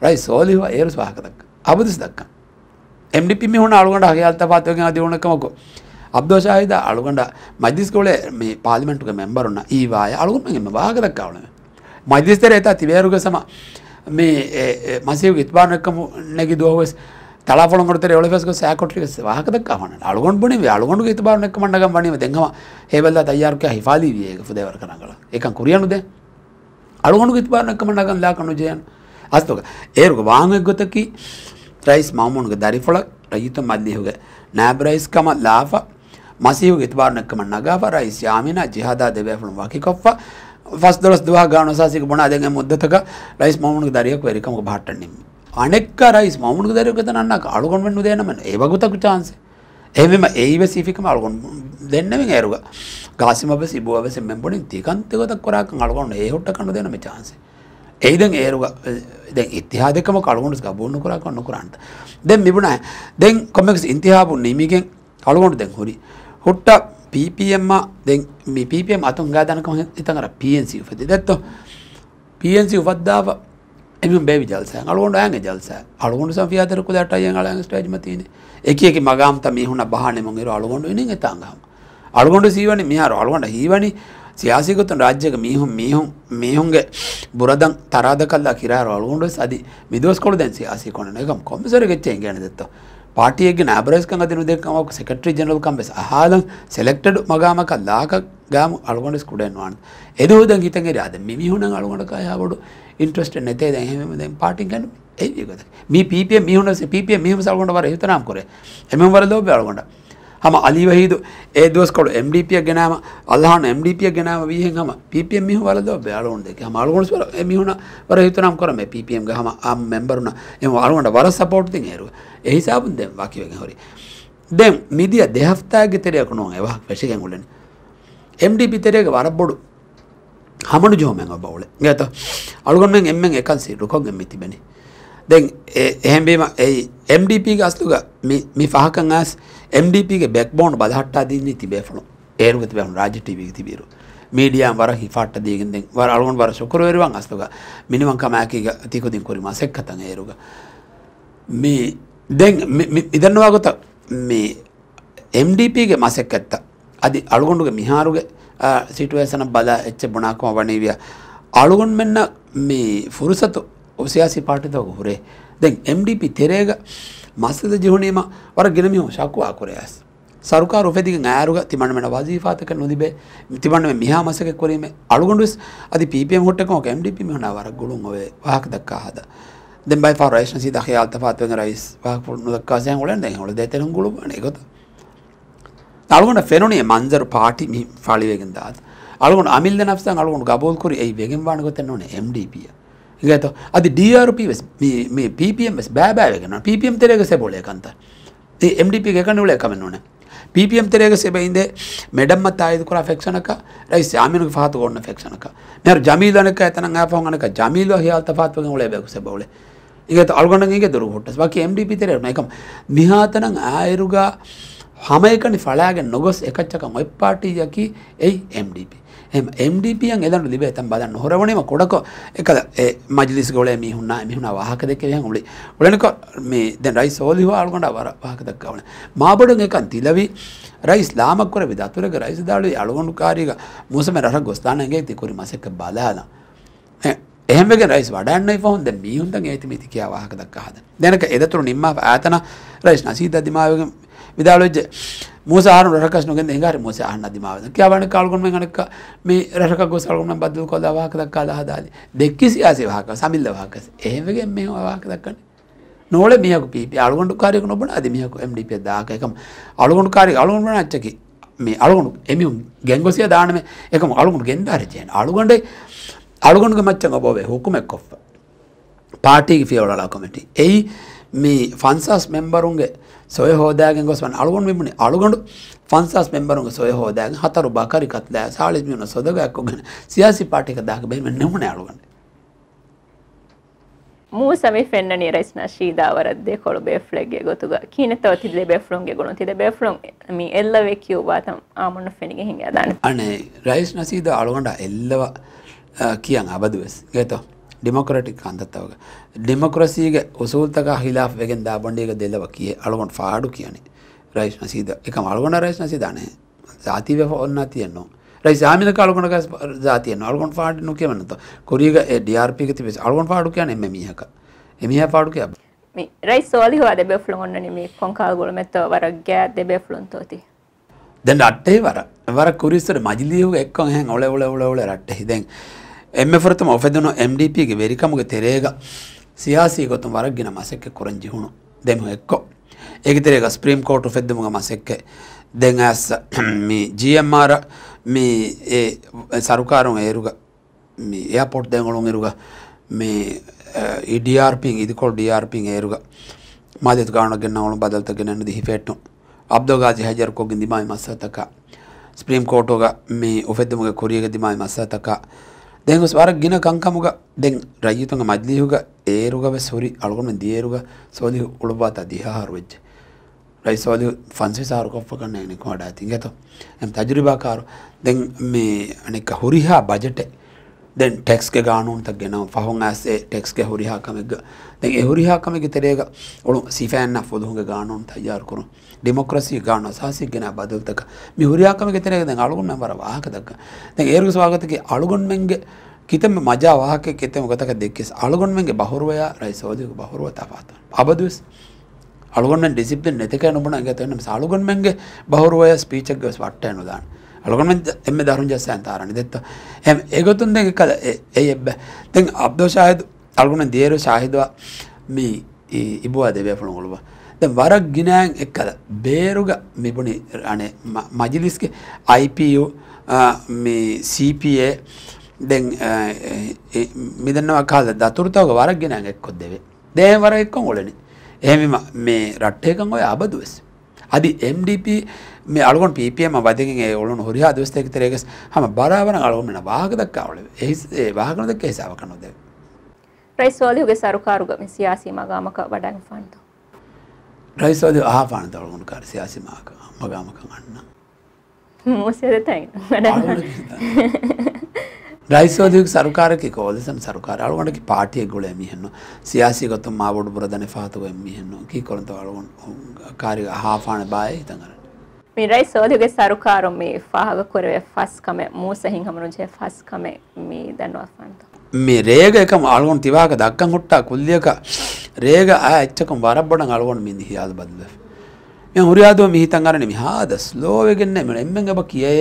ರೈ ಸೋಲಿವ ಏರುಸ್ ವಾಹಕ ದಕ್ಕ ಅಬದಿಸ್ ದಕ್ಕ ಎಮ್ ಡಿ ಪಿ ಮಿ ಹುಣ ಅಳುಗಂಡ ಹಾಗೆ ಅಲ್ತ ಫಾತು ಅದಿ ಉಣಕಮಕು අබ්දෝෂාහිද අලුගඩ මධිස්කොලේ මේ පාලිමෙන්ටුක මෙම්බරුන්න ඒවාය අලුගුන්මගේම වාගදක්කාවන මධිස්තර ඇත තිවේරුග සම මේ මසයව ඉත්බානකම නැගි දෝවස් තලාපොට ඔලෙස් සෑකොටික වාහකදක්කාවන අලුගොන් බනි අලුගොඩු ඉතබානක මන්නග වනීම දෙෙම හෙවල්ල තයාරක හිපාලීවියක ෆදවර කරගල එක කුරියනුද අලුගොඩු ඉත්බානක මන්නගන් ලාකනු ජයන්. අස්තුක. ඒරුක වාංග ගොතකි. රයිස් මවමුණුගේ දරිෆොලක් රයිත මල්ලිහුගේ නෑබරයිස්කම ලාෆ මසීහු ඉතිබාරනක්කම නගාපර ඉස්යාමින ජිහදා දෙබැෆුණු වකිකොප්ප. ෆස් දොස් දුවා ගාන සාසික බොන අදෙන් මුද්දතක රයිස් මමුණු දරියක් වෙරිකම බාට්ටන්නින් අනෙක්ක රයිස් මමුණු දරියක තනන්න අලුගොන් වෙන්න දෙනම ඒ වගුතක chance. එහෙම ඒව සිෆිකම අලුගොන් දෙන්නෙමින් ඒරුග ගාසිමබ සිබුවව සෙම්මෙන් බොනින් තිකන්තකතක් කොරාක අලුගොන් ඒ හොට්ට කන්න දෙනම chance. ඒදන් ඒරුග දැන් ඉතිහාදකම කලුගොන්ඩස් ගබුන්න කරා කන්න කරන්නට දැන් මිබුණ. දැන් කොමෙක්ස් ඉන්තිහාපු නිමිගෙන් කලුගොන්ඩ දැන් හොරි. ಹುಟ್ಟ ಪಿ ಪಿ ಎಮ್ಮ ದೆನ್ ಮಿ P P M ಅತುಂ ಗಾದನಕ ಇತಂಗರ P N C ಉಫದಿ ದೆತ್ತೋ ಪಿ ಎನ್ ಸಿ ಉಫದ್ದಾವ එම බැවි ජල්ස අලුගොඩ ඇඟ ජල්ස අලුගොඩ සම්ෆියාතරකු දට අයන් අලඟ ස්ටේජ්ම තියෙන එක එක මගාම්ත මිහුණ බහන මොගෙර අලුගොඩ වෙන එතාංගම අලුගොඩ සීවනි මිහාර අලුගොඩ හීවනි සියාසිකුතුන් රාජ්‍යක මීහුම් මීහුම් මීහුන්ගේ බුරදන් තරාද කල්ලා කිරාර අලුගොඩ සදි මිදෝස්කොළ දැන් සියාසි කොන එකම් කොමිසර ගෙච්චෙන් ගැන දෙත්තෝ පාටියගෙන අබරස්කන් අතින දෙකමක් සෙකටරි ජනල් කම්බෙස් අහාලන් සෙලෙක්ටඩ් මගාමක ලාක ගෑම අලුගොඩ ස්කුඩන්වන් එදෝද හිතගේ අද මිහුණ අලුගොඩ කයාවඩු ඉන්ට්‍රස්ට නැතේ දැහම දැ පාටි ගන්න ඒගත මේ පිය මිහුණ පිය මිහම සල්ගොඩ වර හිතනම් කර. එම වර ලෝබ අලුගොඩ. හම අලිවහිදු ඒ දවස්කොට MDP ගෙනම අල්හන MDP ගෙනම වීහෙන් හම පපම් මිහ වලද බයාලෝන් දෙක මල්ගොස් මිහුණ වර හිතනම් කරම පපම් හම අම් මෙම්බරුණ එම අරුවන්ට වර සපෝට්ති හරු එහිසාබන් දෙම් වකිවෙන් හොරි. දෙම් මිදිය දෙහස්තාගේ තෙරයක් නො එවා වැසිකෙන් ගුලන MDP තෙරේක වර බොඩු. හමු ජෝමෙන් බවල ගත අලුගන්ෙන් එම එකන්සේ රුකොගෙන් මිතිබෙනේ. දැන් එහෙම්බීම ඒ MDP ගස්තුග මි ෆහකන් ඇස් MDPගේ බැක්බෝන් බදහට්ටා දින්නේ තිබේෆුණු ඒරුග තිබෙන රාජ්‍ය ටීවී තිබීරු. මීඩියම් වර හිෆාට්ට දීගෙන් දෙන් වර අලුන් වර සුකරවරුවන් අස්තුග මිනිවන් කමෑකීග තිකුදින් කුරිම සෙක්කතන් ඒරුග. මේ දැන් ඉදන්නවා ගොත මේ MDPගේ මසෙක් ඇත්ත අදි අලුගොඩුගේ මිහාරුගේ සිටුවේසන බලා එච්ච බොනාකම වනීවිය. අලුගොන් මෙන්න මේ ෆුරුසතු ඔසියාසි පාටිතවක හුරේ දැන් MDP තෙරේග මස්සද ජිහුණීම වර ගෙනමියෝ ශක්වා කොරයස්. සරුකාර උපෙදිග ෑරුග තිමණමෙන වජීපාතක නොතිබේ. තිමන්න මිහා මසක කොරීම අලුගොඩුස් අධි පීපම හොට්ටකෝක MDP මෙහන වර ගුළුන් ඔවේ වාහක දක්කාහද දෙැබයි රේෂන සි දහ අල්තපාත්වෙන රයිස් වාහපුරනුදක්කාසය ගොලන් දැ හොට දෙතන ගුලුන එකත අලුගට ෆෙනුනේ මන්දර පාටි මි ෆලිවගෙන්දාත් අලුන් අමිල් නක්ස අලුන් ගබෝල්කර ඒ වගෙන් වානගොත නොන MDPිය ඉගත අධි ඩRP මේ පපම් බෑබෑගෙන පපම් තෙරේග සැබොල එකන්ත එMDP එක නිවල එකම නොන පපම් තෙරේග සැබයින්ද මෙඩම්ම තායදකර ෆෙක්ෂනක රයි යාමනක පාත ගොන්න ෆෙක්ෂනක මෙ ජමීලනක ඇතන ෑපහනක ජමීල හයාත පාත්ව ොල බැක සැබවල ඉගත අල්ගොනගේ දුර හොටස් වගේ MDP තෙරෙන එකම නිහාතනං ආයරුගා හමයකනි ඵලයාගෙන් නොගොස් එකච්චකම ඔයි පාටීයකි එයි MDP එම MDPයන් එදන්න ලිබේ. තම් බදන්න හොරවනීම කොඩක එක මජලිස් ගොල මිහුන්න මිහුණ වාහක දෙක උලි. උලනක මේ දැන් රයි සෝලිහ අල්ගොඩ වර වාහක දක්කවන මාබඩුන් එකන් තිලවි රයිස් ලාමක්කර විදතුරක රයිස් දාලු අලුගොඩු කාරික මුසම රහ ගොස්ථානගේ තිකුරි මසක බලාලා. එහෙමගේ රයිස් වඩන්න ෆොන් ද මීහුන්ට ඒති මිති කියා වාහක දක්කහද දැනක එදතුරු නිම්ම ඇතන රයිස් නසීද දිමාවගෙන් විදාලොජ්ජ මෝසාහන රටකස් නොගෙන් හර මෝසාහන අධිමාවද කියවන කාල්ගොන්ම ගනක මේ රටක ගොසල්ගුණ බද්දු කොද වාකදක් අලහදාද දෙක්කිසි ආසේවාහක සමිල්ල වාකස එහෙමගෙන් මේ වාක දක්කන නොල මියක පිපි. අලුගොඩු කාරයක නොබන අධමියක එම්ඩිප දාකයකම අලුගොඩු කාරය අලුගුණ අච්චකි. මේ අලුගුණු එමිුම් ගැංගොසිය දානම. එකම අලුගුණු ගෙන්දාරචයන අලුගොඩ අලුගුණු මච්චන් ඔබෝවේ හොකුමක් කොප්ප පාටී ෆියවලලා කොමටි. එයි මේ ෆන්සස් මෙම්බරුන්ගේ සොය හෝදාගෙන් ගොස්වන අලුගොන් විමුණ අලුගොඩු ෆන්සස් මෙම්බරුන්ගේ සොය හෝදාගෙන් හතරු බකරිකත් ලෑ සාලිස් මියුණ සොදගයක් ඔගෙන සියාසි පාටික දාක බෙහෙම නෙමුණ අලුගොන් ಮೂ ಸಮಿ ಫೆನ್ನನಿ ರೈಸ್ನ ಶೀದಾವರದ್ದೆ ಕೊಳಬೆ ಫ್ಲೆಗ್ಗೆ ಗೊತ್ತುಗ ಕೀನೆ ತವತಿದ್ಲೆ ಬೆಫ್ಲೊಂಗೆ ಗೊಣತಿದೆ ಬೆಫ್ಲೊಂ ಮಿ ಎಲ್ಲವೇ ಕ್ಯೂ ಬಾತಂ ಆಮಣ್ಣ ಫೆನಿಗೆ ಹಿಂಗೆ ಅದಾನೆ ಅಣೆ ರೈಸ್ ನಸೀದ ಅಳಗೊಂಡ ಎಲ್ಲವ ಕಿಯಂಗ್ ಅಬದುವೆಸ್ ಗೇತೋ ඩෙමොකරටික් අන්දත්තවක ඩෙමොකරසිීග උසූල්තක හිලාප් වගෙන් දා බොන්ඩියක දෙල්ලව කිය අලගොන් ෆාඩු කියන්නේ. රයිශ් නසිීද එක අලගොන රයිශ් නසි දානය ජාතිව ඔන්න තියෙන්නවා රයි සාමින කලුණක ජාතිය අල්ගොන් පාඩ නු කියමනත කොරියග ඩියාර්පික තිබෙස අල්ගොන් පාඩු කියන එම මිහක එමිහ පාඩු කිය රයි සෝලි හවා දෙබෙෆ්ලුන් ඔන්න මේ කොංකාල්ගොල මෙත්ත වර ගෑ දෙබෙෆ්ලුන් තෝති. දැන් අට්ටේ වර. වර කුරිස්සට මජිලියහු එක්කොන් හැන් ඔල ඔල ඔල ඔල රට්ට හිදෙන් ಎಮ್ಮೆಫರತಮ ಒಫೆದನು ಎಮ್ ಡಿ ಪಿಗೆ ವೆರಿಕಮಗೆ ತೆರೇಗ ಸಿಯಾಸಿ ಗೊತ್ತು ವರಗ್ಗಿನ ಮಸಕ್ಕೆ ಕುರಂಜಿ ಹುಣು ದೆಮು ಎಕ್ಕೊ ಏಗೆ ತೆರೇಗ ಸುಪ್ರೀಂ ಕೋರ್ಟ್ ಒಫೆದ್ದುಮುಗ ಮಸಕ್ಕೆ ದೆಂ ಆಸ್ ಮಿ ಜಿ ಎಮ್ ಆರ್ ಮಿ ಏ ಸರ್ಕಾರ ಏರುಗ ಮಿ ಏರ್ಪೋರ್ಟ್ ದೆಂಗಳು ಇರುಗ ಮಿ ಈ ಡಿ ಆರ್ ಪಿಂಗ್ ಇದುಕೊಳ್ಳು ಡಿ ಆರ್ ಪಿಂಗ್ ಏರುಗ ಮಾದಿತ್ತು ಕಾರಣಗೆನ್ನವಳು ಬದಲ್ತಗೆ ನೆನದು ಹಿಫೆಟ್ಟು ಅಬ್ದೋಗಾಜಿ ಹಜರ್ ಕೊಗ್ಗಿಂದಿಮಾಯಿ ಮಸತಕ ಸುಪ್ರೀಂ ಕೋರ್ಟುಗ ಮಿ ಒಫೆದ್ದುಮುಗ ಕೊರಿಯಗೆ ದಿಮಾಯಿ ಮಸತಕ දෙංගු ස්වාර ගින කංකමුග දෙන් රජීතුන්ග මජ්ලිහුග ඒරුගව සොරි අලුගම දියේරුග සෝදි උළුබාත දිහාරුවෙච්ච රයි සෝදි ෆන්සේ සාරු කොප්ප කන්න එනෙක් වඩා තින් ගත එම් තජරිබාකාරු. දෙන් මේ අනෙක් හුරිහා බජට දැන් ටෙක්ස්ක ගානුන්ට ගෙනම් ෆහුන් ඇස්සේ ටෙක්ස්ක හුරිහාකමෙක්ග දැන් ඒ හුරිහාකමෙක තෙරේග ඔළු සිෆෑන්න ෆොදුහුග ගානුන් තයාර කරු ඩෙමොක්‍රසී ගාන සාසික් ගෙන බදල්තක මේ හුරිහාකමෙක තෙරේග දැන් අලුගුන් නම්බර වාහක දක්ක. දැන් ඒරු ස්වාගතකේ අලුගුන් මෙන්ගේ කිතම මජා වාහක කෙතම ගතක දෙක්කෙස්. අලුගුන් මෙන්ගේ බහුරවයා රයිසෝදික බහුරව තපාත. අබදුස්. අලුගුන් ඩිසිප්ලින් නැතක නුඹන ගතනම් සාලුගුන් මෙන්ගේ බහුරවයා ස්පීච් එකස් වට්ටයන දාන්න අලකොම එම දරුන් ජස්සයන්තාරණ දෙත්ත එම ඒගොතුන් දෙ කල ඒ එබ්බ. තැන් අබ්දෝෂාහිද අල්ගුණ දේරු සාහිදවා මේ ඉබවා දෙවය ෆළොගොළුවා ද වරක් ගිනෑන් එක්කද බේරුග මෙබුණි අනේ මජිලිස්ක IPU CPA දැන් මිදන්නවා කාල දතුරතාවක වරක් ගෙනෑන් එක්කොත් දෙවේ දෑ වර එක්කො ගොලනි එහෙම මේ රට්ටයකන් ඔය අබදුවෙස් අදි MDP මේ අලුන් පපම වදගේ ඔලුන් හොරිහා දවස්ථයකතරයකෙස් හම බරාවන අලුමන වාගදක්කාවල ඒ වාගනදක් ඒසාව කනුද. ප්‍රයිස්වාලියගේ සරුකාරුගම සියාසීම ගාමක වඩන් ෆන්තු. ප්‍රයිස්වාද ආපාන දවරුණු කර සියාසිමාක මගාමක ගන්න. මෝසියද තයි වඩ. ರೈಸೋದಿಗೆ ಸರ್ಕಾರಕ್ಕೆ ಕೋದಸನ್ ಸರ್ಕಾರ ಅಳಗೊಂಡಕ್ಕೆ ಪಾರ್ಟಿಗಳು ಎಮ್ಮಿ ಹೆಣ್ಣು ಸಿಯಾಸಿ ಗೊತ್ತು ಮಾಬೋಡು ಬುರದನೆ ಫಾತು ಎಮ್ಮಿ ಹೆಣ್ಣು ಕೀಕೊಳಂತ ಅಳಗೊಂಡು ಕಾರ್ಯ ಹಾಫಾಣೆ ಬಾಯಿ ತಂಗರ ಮೀ ರೈಸ್ ಓದಿಗೆ ಸರ್ಕಾರ ಮೀ ಫಾಗ ಕೊರವೆ ಫಸ್ ಕಮೆ ಮೂಸ ಹಿಂಗ ಮನುಜೆ ಫಸ್ ಕಮೆ ಮೀ ದನ್ವಾಫಾಂತ ಮೀ ರೇಗ ಏಕಂ ಅಳಗೊಂಡು ತಿವಾಗ ದಕ್ಕಂ ಹುಟ್ಟ ಕುಲ್ಯಕ ರೇಗ ಆ ಎಚ್ಚಕಂ ವರಬ್ಬಡಂ ಅಳಗೊಂಡು ಮಿಂದಿ ಹಿಯಾದ ಬದ್ಲು ಮೇ ಹುರಿಯಾದು ಮಿ ಹಿತಂಗಾರನೆ ಮಿ ಹಾದ ಸ್ಲೋವೆಗೆನ್ನೆ ಮಿ ಎಮ್ಮೆಂಗ ಬಕ್ ಏ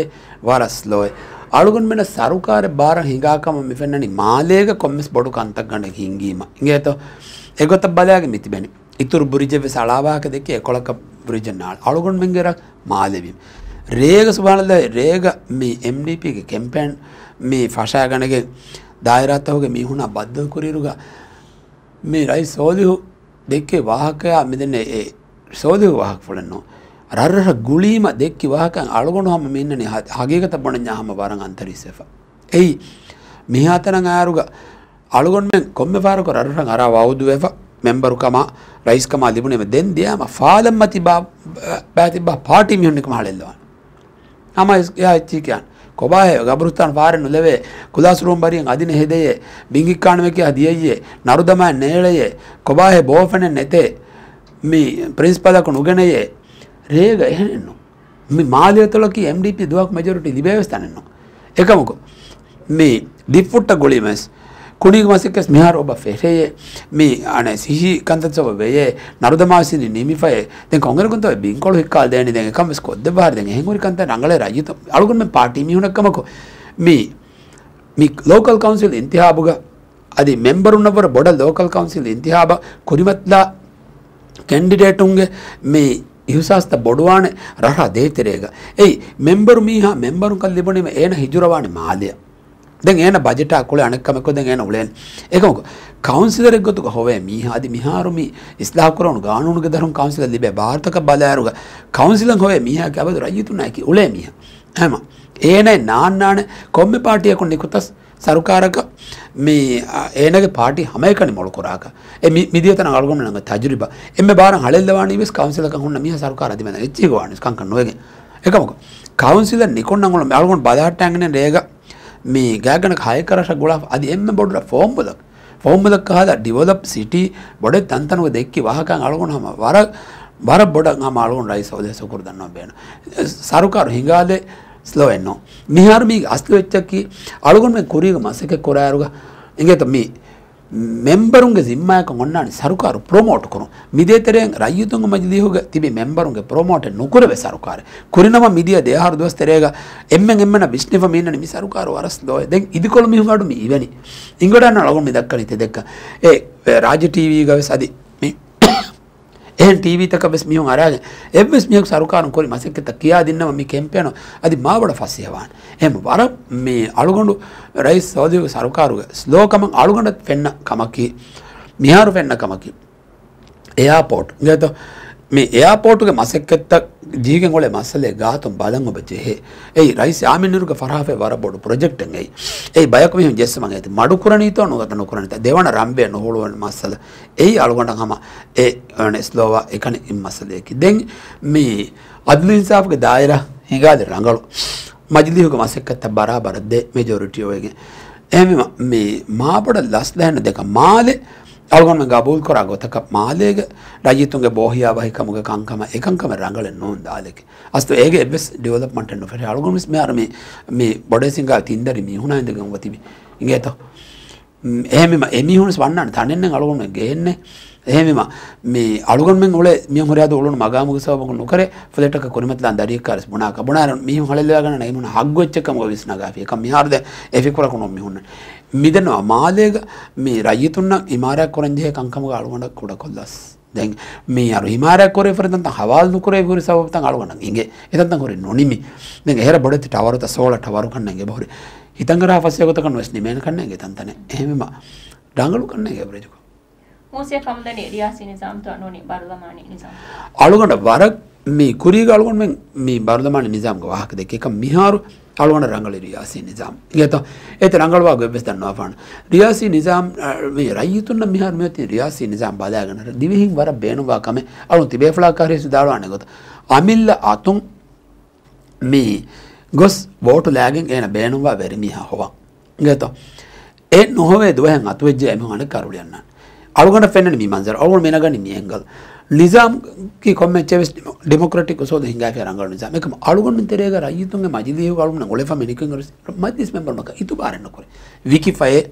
ವರ ಸ್ಲೋಯ್ අලුගුන් මෙන්න සරුකාර බාර හිඟාකම මිෆෙන්නනි මාලේග කොම්මස් බොඩු කන්තක් ගන්න හිංගීම ඉංගේතෝ එගොත බලයාගේ මිතිබැනි ඉතුරු බුරිජෙව සලාවාක දෙක එකොලක බුරිජනාල් අලුගුන් මෙන්ගෙරක් මාලෙවීම රේග සුබානද රේග මේ MDPගේ කැම්පෑන් මේ ෆෂාගනගේ ದಾಯರಾತವಗೆ ಮೀಹುಣ ಬದ್ದ ಕುರಿರುಗ ಮೀ ರೈ ಸೋದಿಹು ದೆಕ್ಕೆ ವಾಹಕ ಮಿದನೆ ಎ ಸೋದಿಹು ವಾಹಕ ಫುಳನ್ನು රර්හ ගුලීම දෙක්කි වාහකන් අලගොනුහම මෙන්නන හගේකත බොන ඥාහම වරන් අන්තරීසෙෆ. එයි මෙහ අතන ආරුග අලගොන් කොම පාරක රරහ අර අවුදු වෙ මෙම්බරුකම රයිස්කම ලිබුණෙම දෙන් දයාම ෆාදම්ම තිබා පැතිබ පාටි මියුණික මහලෙල්ලවන්. හම යාච්චිකයන් කොබාය ගබරුත්තන් පාරෙන් උලවේ කුදාසුරුම් බරියෙන් අධින හෙදයේ බිංගික්කාණුවක අදියයේ නරුදමෑ නේලයේ කොබාහෙ බෝෆනෙන් නැතේ මේ ප්‍රින්ස්පලකු නුගෙනයේ ಬೋಫನೆ ನೆತೆ ಮಿ ಪ್ರಿನ್ಸಿಪಲಕು ನುಗೆನೆಯೆ ರೇಗ ಎಹೆನೆನ್ನು ಮಿ ಮಾಲಿಯತೊಳಕಿ ಎಮ್ ಡಿ ಪಿ ದುವಾಕ್ ಮೆಜಾರಿಟಿ ಲಿಬೇವಸ್ತಾನೆನ್ನು ಏಕಮುಕು ಮಿ ಡಿಫುಟ್ಟ ಗುಳಿಮೆಸ್ ಕುಣಿಗೆ ಮಸಿಕೆಸ್ ಮಿಹಾರ್ ಒಬ್ಬ ಫೆರೆಯೆ ಮಿ ಅಣೆ ಸಿಹಿ ಕಂತಚವ ವೆಯೆ ನರುದಮಾಸಿನಿ ನಿಮಿಫಯೆ ದೆನ್ ಕೊಂಗರ ಕುಂತ ಬಿಂಕೊಳು ಹಿಕ್ಕಾಲ್ ದೇಣಿ ದೆಂಗೆ ಕಮ್ಮಸ್ ಕೊದ್ದೆ ಬಾರ್ ದೆಂಗೆ ಹೆಂಗುರಿ ಕಂತ ರಂಗಳೇ ರಜಿತ ಅಳುಗುನ್ ಮೆ ಪಾರ್ಟಿ ಮಿ ಹುನಕ್ಕಮಕು ಮಿ ಮಿ ಲೋಕಲ್ ಕೌನ್ಸಿಲ್ ಇಂತಿಹಾಬುಗ ಅದಿ ಮೆಂಬರ್ ಉನ್ನವರ ಬೊಡ ಲೋಕಲ್ ಕೌನ್ಸಿಲ್ ಇಂತಿಹಾಬ ಕುರಿಮತ್ಲ ಕ್ಯಾಂಡಿಡೇಟುಂಗೆ ಮಿ ಇಹುಸಾಸ್ತ ಬೊಡುವಾಣೆ ರಹ ದೇತಿರೇಗ ಏಯ್ ಮೆಂಬರು ಮೀಹ ಮೆಂಬರು ಕಲ್ಲಿಬಣಿಮ ಏನ ಹಿಜುರವಾಣಿ ಮಾಲಿಯ දැන් එන බජට් එකක් කුලේ අනෙක් කමකෝ දැන් එන උලෙන්. ඒක මොක? කවුන්සිලර් එකක් ගොතුක හොවේ මීහාදි මිහාරුමි ඉස්ලාහ කරන ගානුණුක දරුන් කවුන්සිලර් ලිබේ භාරතක බලෑරුග. කවුන්සිලර් හොවේ මීහා කැබද රජිතු නැකි උලේ මීහා. හැම ඒනේ නාන්නාන කොම්මේ පාටියක් නිකුතස් සරුකාරක මේ ඒනගේ පාටි හමයකන මොලකොරාක මිදිතන අගුණන තජරිබ එම බාර හල්දවාන වෙස් කවන්සිලක හන්න මිය සරකාර දිම එච්චිකවාන කංක නොවග එකමක කවන්සිල නිකොන්නගුල අල්ගුන් බදාට්ටගෙන රේග. මේ ගෑගන කයකරශ ගොලා අද එම බොඩ ෆෝම්බලක් ෆෝම්බලක් හද ඩිවලප් සිටි බොඩ තන්තනුව දෙක්කි වාහකන් අලගුණ හම වර බර බොඩ මාලුන් රයි සෝදය සකුර දන්නවා බේන. සරුකාරු හිඟාදේ ಸ್ಲೋವೆನ್ನು ನಿಹಾರು ಮೀಗೆ ಅಸ್ಲೋಚ್ಚಕ್ಕಿ ಅಳುಗೊಂಡು ಮೇ ಕುರಿಗ ಮಸಕ್ಕೆ ಕೊರಾರುಗ ಹಿಂಗೆ ತಮ್ಮಿ ಮೆಂಬರುಂಗೆ ಜಿಮ್ಮಾಯಕ ಒಣ್ಣಾಣಿ ಸರ್ಕಾರ ಪ್ರೊಮೋಟ್ ಕೊರು ಮಿದೇ ತೆರೆಯ ರೈಯುತುಂಗ ಮಜ್ಲಿ ಹೋಗ ತಿಬಿ ಮೆಂಬರುಂಗೆ ಪ್ರೊಮೋಟ್ ನುಕುರವೆ ಸರ್ಕಾರ ಕುರಿನವ ಮಿದಿಯ ದೇಹಾರು ದೋಸ್ ತೆರೆಯಗ ಎಮ್ಮೆಂ ಎಮ್ಮೆನ ವಿಷ್ಣಿವ ಮೀನನ ಮಿ ಸರ್ಕಾರ ವರಸ್ ದೋಯ್ ದೆಂಗ್ ಇದುಕೊಳು ಮಿ ಹಾಡು ಮಿ ಇವನಿ ಇಂಗಡನ್ನ ಒಳಗೊಂಡು ಮಿ ದಕ್ಕಣಿತೆ ದೆಕ್ಕ ಏ ರಾಜ್ಯ ಟಿ ವಿಗವೆ ಸದಿ එහෙන් ටීවී තක බස් මිහුන් අරාගෙන එබ්බස් මිහුන් සරුකාරන් කොරි මසෙක්කත කියා දින්නම මේ කැම්පේන අදි මාවඩ ෆස්සියවාන් එහෙම වර මේ අලුගොඬු රයිස් සෞදියක සරුකාරුගේ ස්ලෝකම අලුගොඬ ෆෙන්න කමකි. මිහාරු ෆෙන්න කමකි. එයාපෝට්. ගත මේ එයාපෝටුගේ මසෙක්කත්ත ජීගෙන් ඔලේ මස්සලේ ගාතුම් බලන් ඔබ ජෙහෙ. ඒ රයිස් ආමිනුරුක ෆරාෆේ වර බොඩු ප්‍රොජෙක්ට් එකයි ඒ බයක මෙහෙම ජෙස්ස මගේ ඇති. මඩු කුරණීතෝ නොගත නොකුරණීත. දෙවන රම්බේ නොහොළුවන මස්සල. ඒ අලුගොඩ හම ඒ ස්ලෝවා එකන ඉම් මස්සලේකි. දෙන් මේ අදලු ඉන්සාෆ්ගේ දායර හිඟාද රංගලු. මජලිහුක මසෙක්කත්ත බරාබර දෙ මෙජොරිටියෝගේ එහෙම මේ මාබඩ ලස් දැන්න දෙක. මාලේ ಅವಗೌನ ಗಬೂಲ್ ಕೊರ ಗೊತಕ ಮಾಲೆಗೆ ರಜಿತುಂಗೆ ಬೋಹಿಯಾ ವಹಿಕಮುಗೆ ಕಂಕಮ ಏಕಂಕಮ ರಂಗಳೆ ನೋನ್ ದಾಲೆಗೆ ಅಸ್ತು ಏಗೆ ಎಬ್ಬೆಸ್ ಡೆವಲಪ್ಮೆಂಟ್ ಅನ್ನು ಫೆರೆ ಅವಗೌನ ಮಿಸ್ ಮೇರ ಮಿ ಮಿ ಬೊಡೆ ಸಿಂಗ ತಿಂದರಿ ಮಿ ಹುನ ಇಂದಗೆ ವತಿಬಿ ಇಂಗೇತ ಏಮಿ ಎಮಿ ಹುನಸ್ ವಣ್ಣನ ತನೆನ್ನ ಅವಗೌನ ಗೇನ್ನೆ එහෙමම මේ අලුගොන්ෙන් ඔල මිය හොරයාද ඔලුන් මගාමුග සවක නොකර ෆලටක කොරිමත්ලා දරියකාරස් බුණාක බුණාර මිහු හලලයාගන නයිමුණ හග්ගොච්චකම විස්නගාපිය එක මිහාරද එෆිකුරකුණො මිහුන්න මිදනවා. මාලේග මේ රයිතුන්න ඉමාරයක් කොරන්ජය කංකම අලුගොඩ කුඩ කොල්ලස්. දැන් මේ අර හිමාරයක් කොරේ ෆරතන් හවල් නුකරේ පුරි සවතන් අලුගොඩ ඉගේ එතන් කොරේ නොනිමි. දැන් එහෙර බොඩති ටවරත සෝල ටවරු කන්නගේ බොරේ හිතංගරා පස්සයකොතකන් වෙස් නිමේන කන්නගේ තන්තන එහෙමම. ඩංගලු කන්නගේ බ්‍රජක. මෝසිය කම්දනේ රියාසිනේ සම්තුවා නොනේ බරුදමානේ නිසා. අලුගොඩ වරක් මේ කුරීග අලුගොඩ මේ බරුදමානේ නිසාම්ග වාහක දෙක. එක මිහාරු අලුවන රංගල රියාසි නිසාම්. ගත ඇත රංගලවා ගොබෙස් දන්නවාපාන රියාසි නිසාම් මේ රයිතුන්න මිහර මෙති රියාසි නිසාම් බදාගනට දිවිහින් වර බේනවා කම අලුන් තිබේෆලාකාරයසු දාරවාන ගොත අමිල්ල අතුන් මේ ගොස් බෝටු ලෑගෙන් එන බේනුවා වැරමිහ හොවා. ගත ඒ නොහවේ දුවහන් අතුවෙජ්ජ එම හන කරුලියන්නන් අලුගට පෙන්න්න මන්සර ඔවු මේ ගනි මියන්ගල් නිසාම්ක කොම චෙස් ඩෙමොක්‍රටික සෝ හිග රග නිසාම එක අලුගන් තෙරේග රයුතු මජදය වලුන ගොල මික මතිස් මෙබරමක ඉතු බාරන්නකොර විකිෆයේ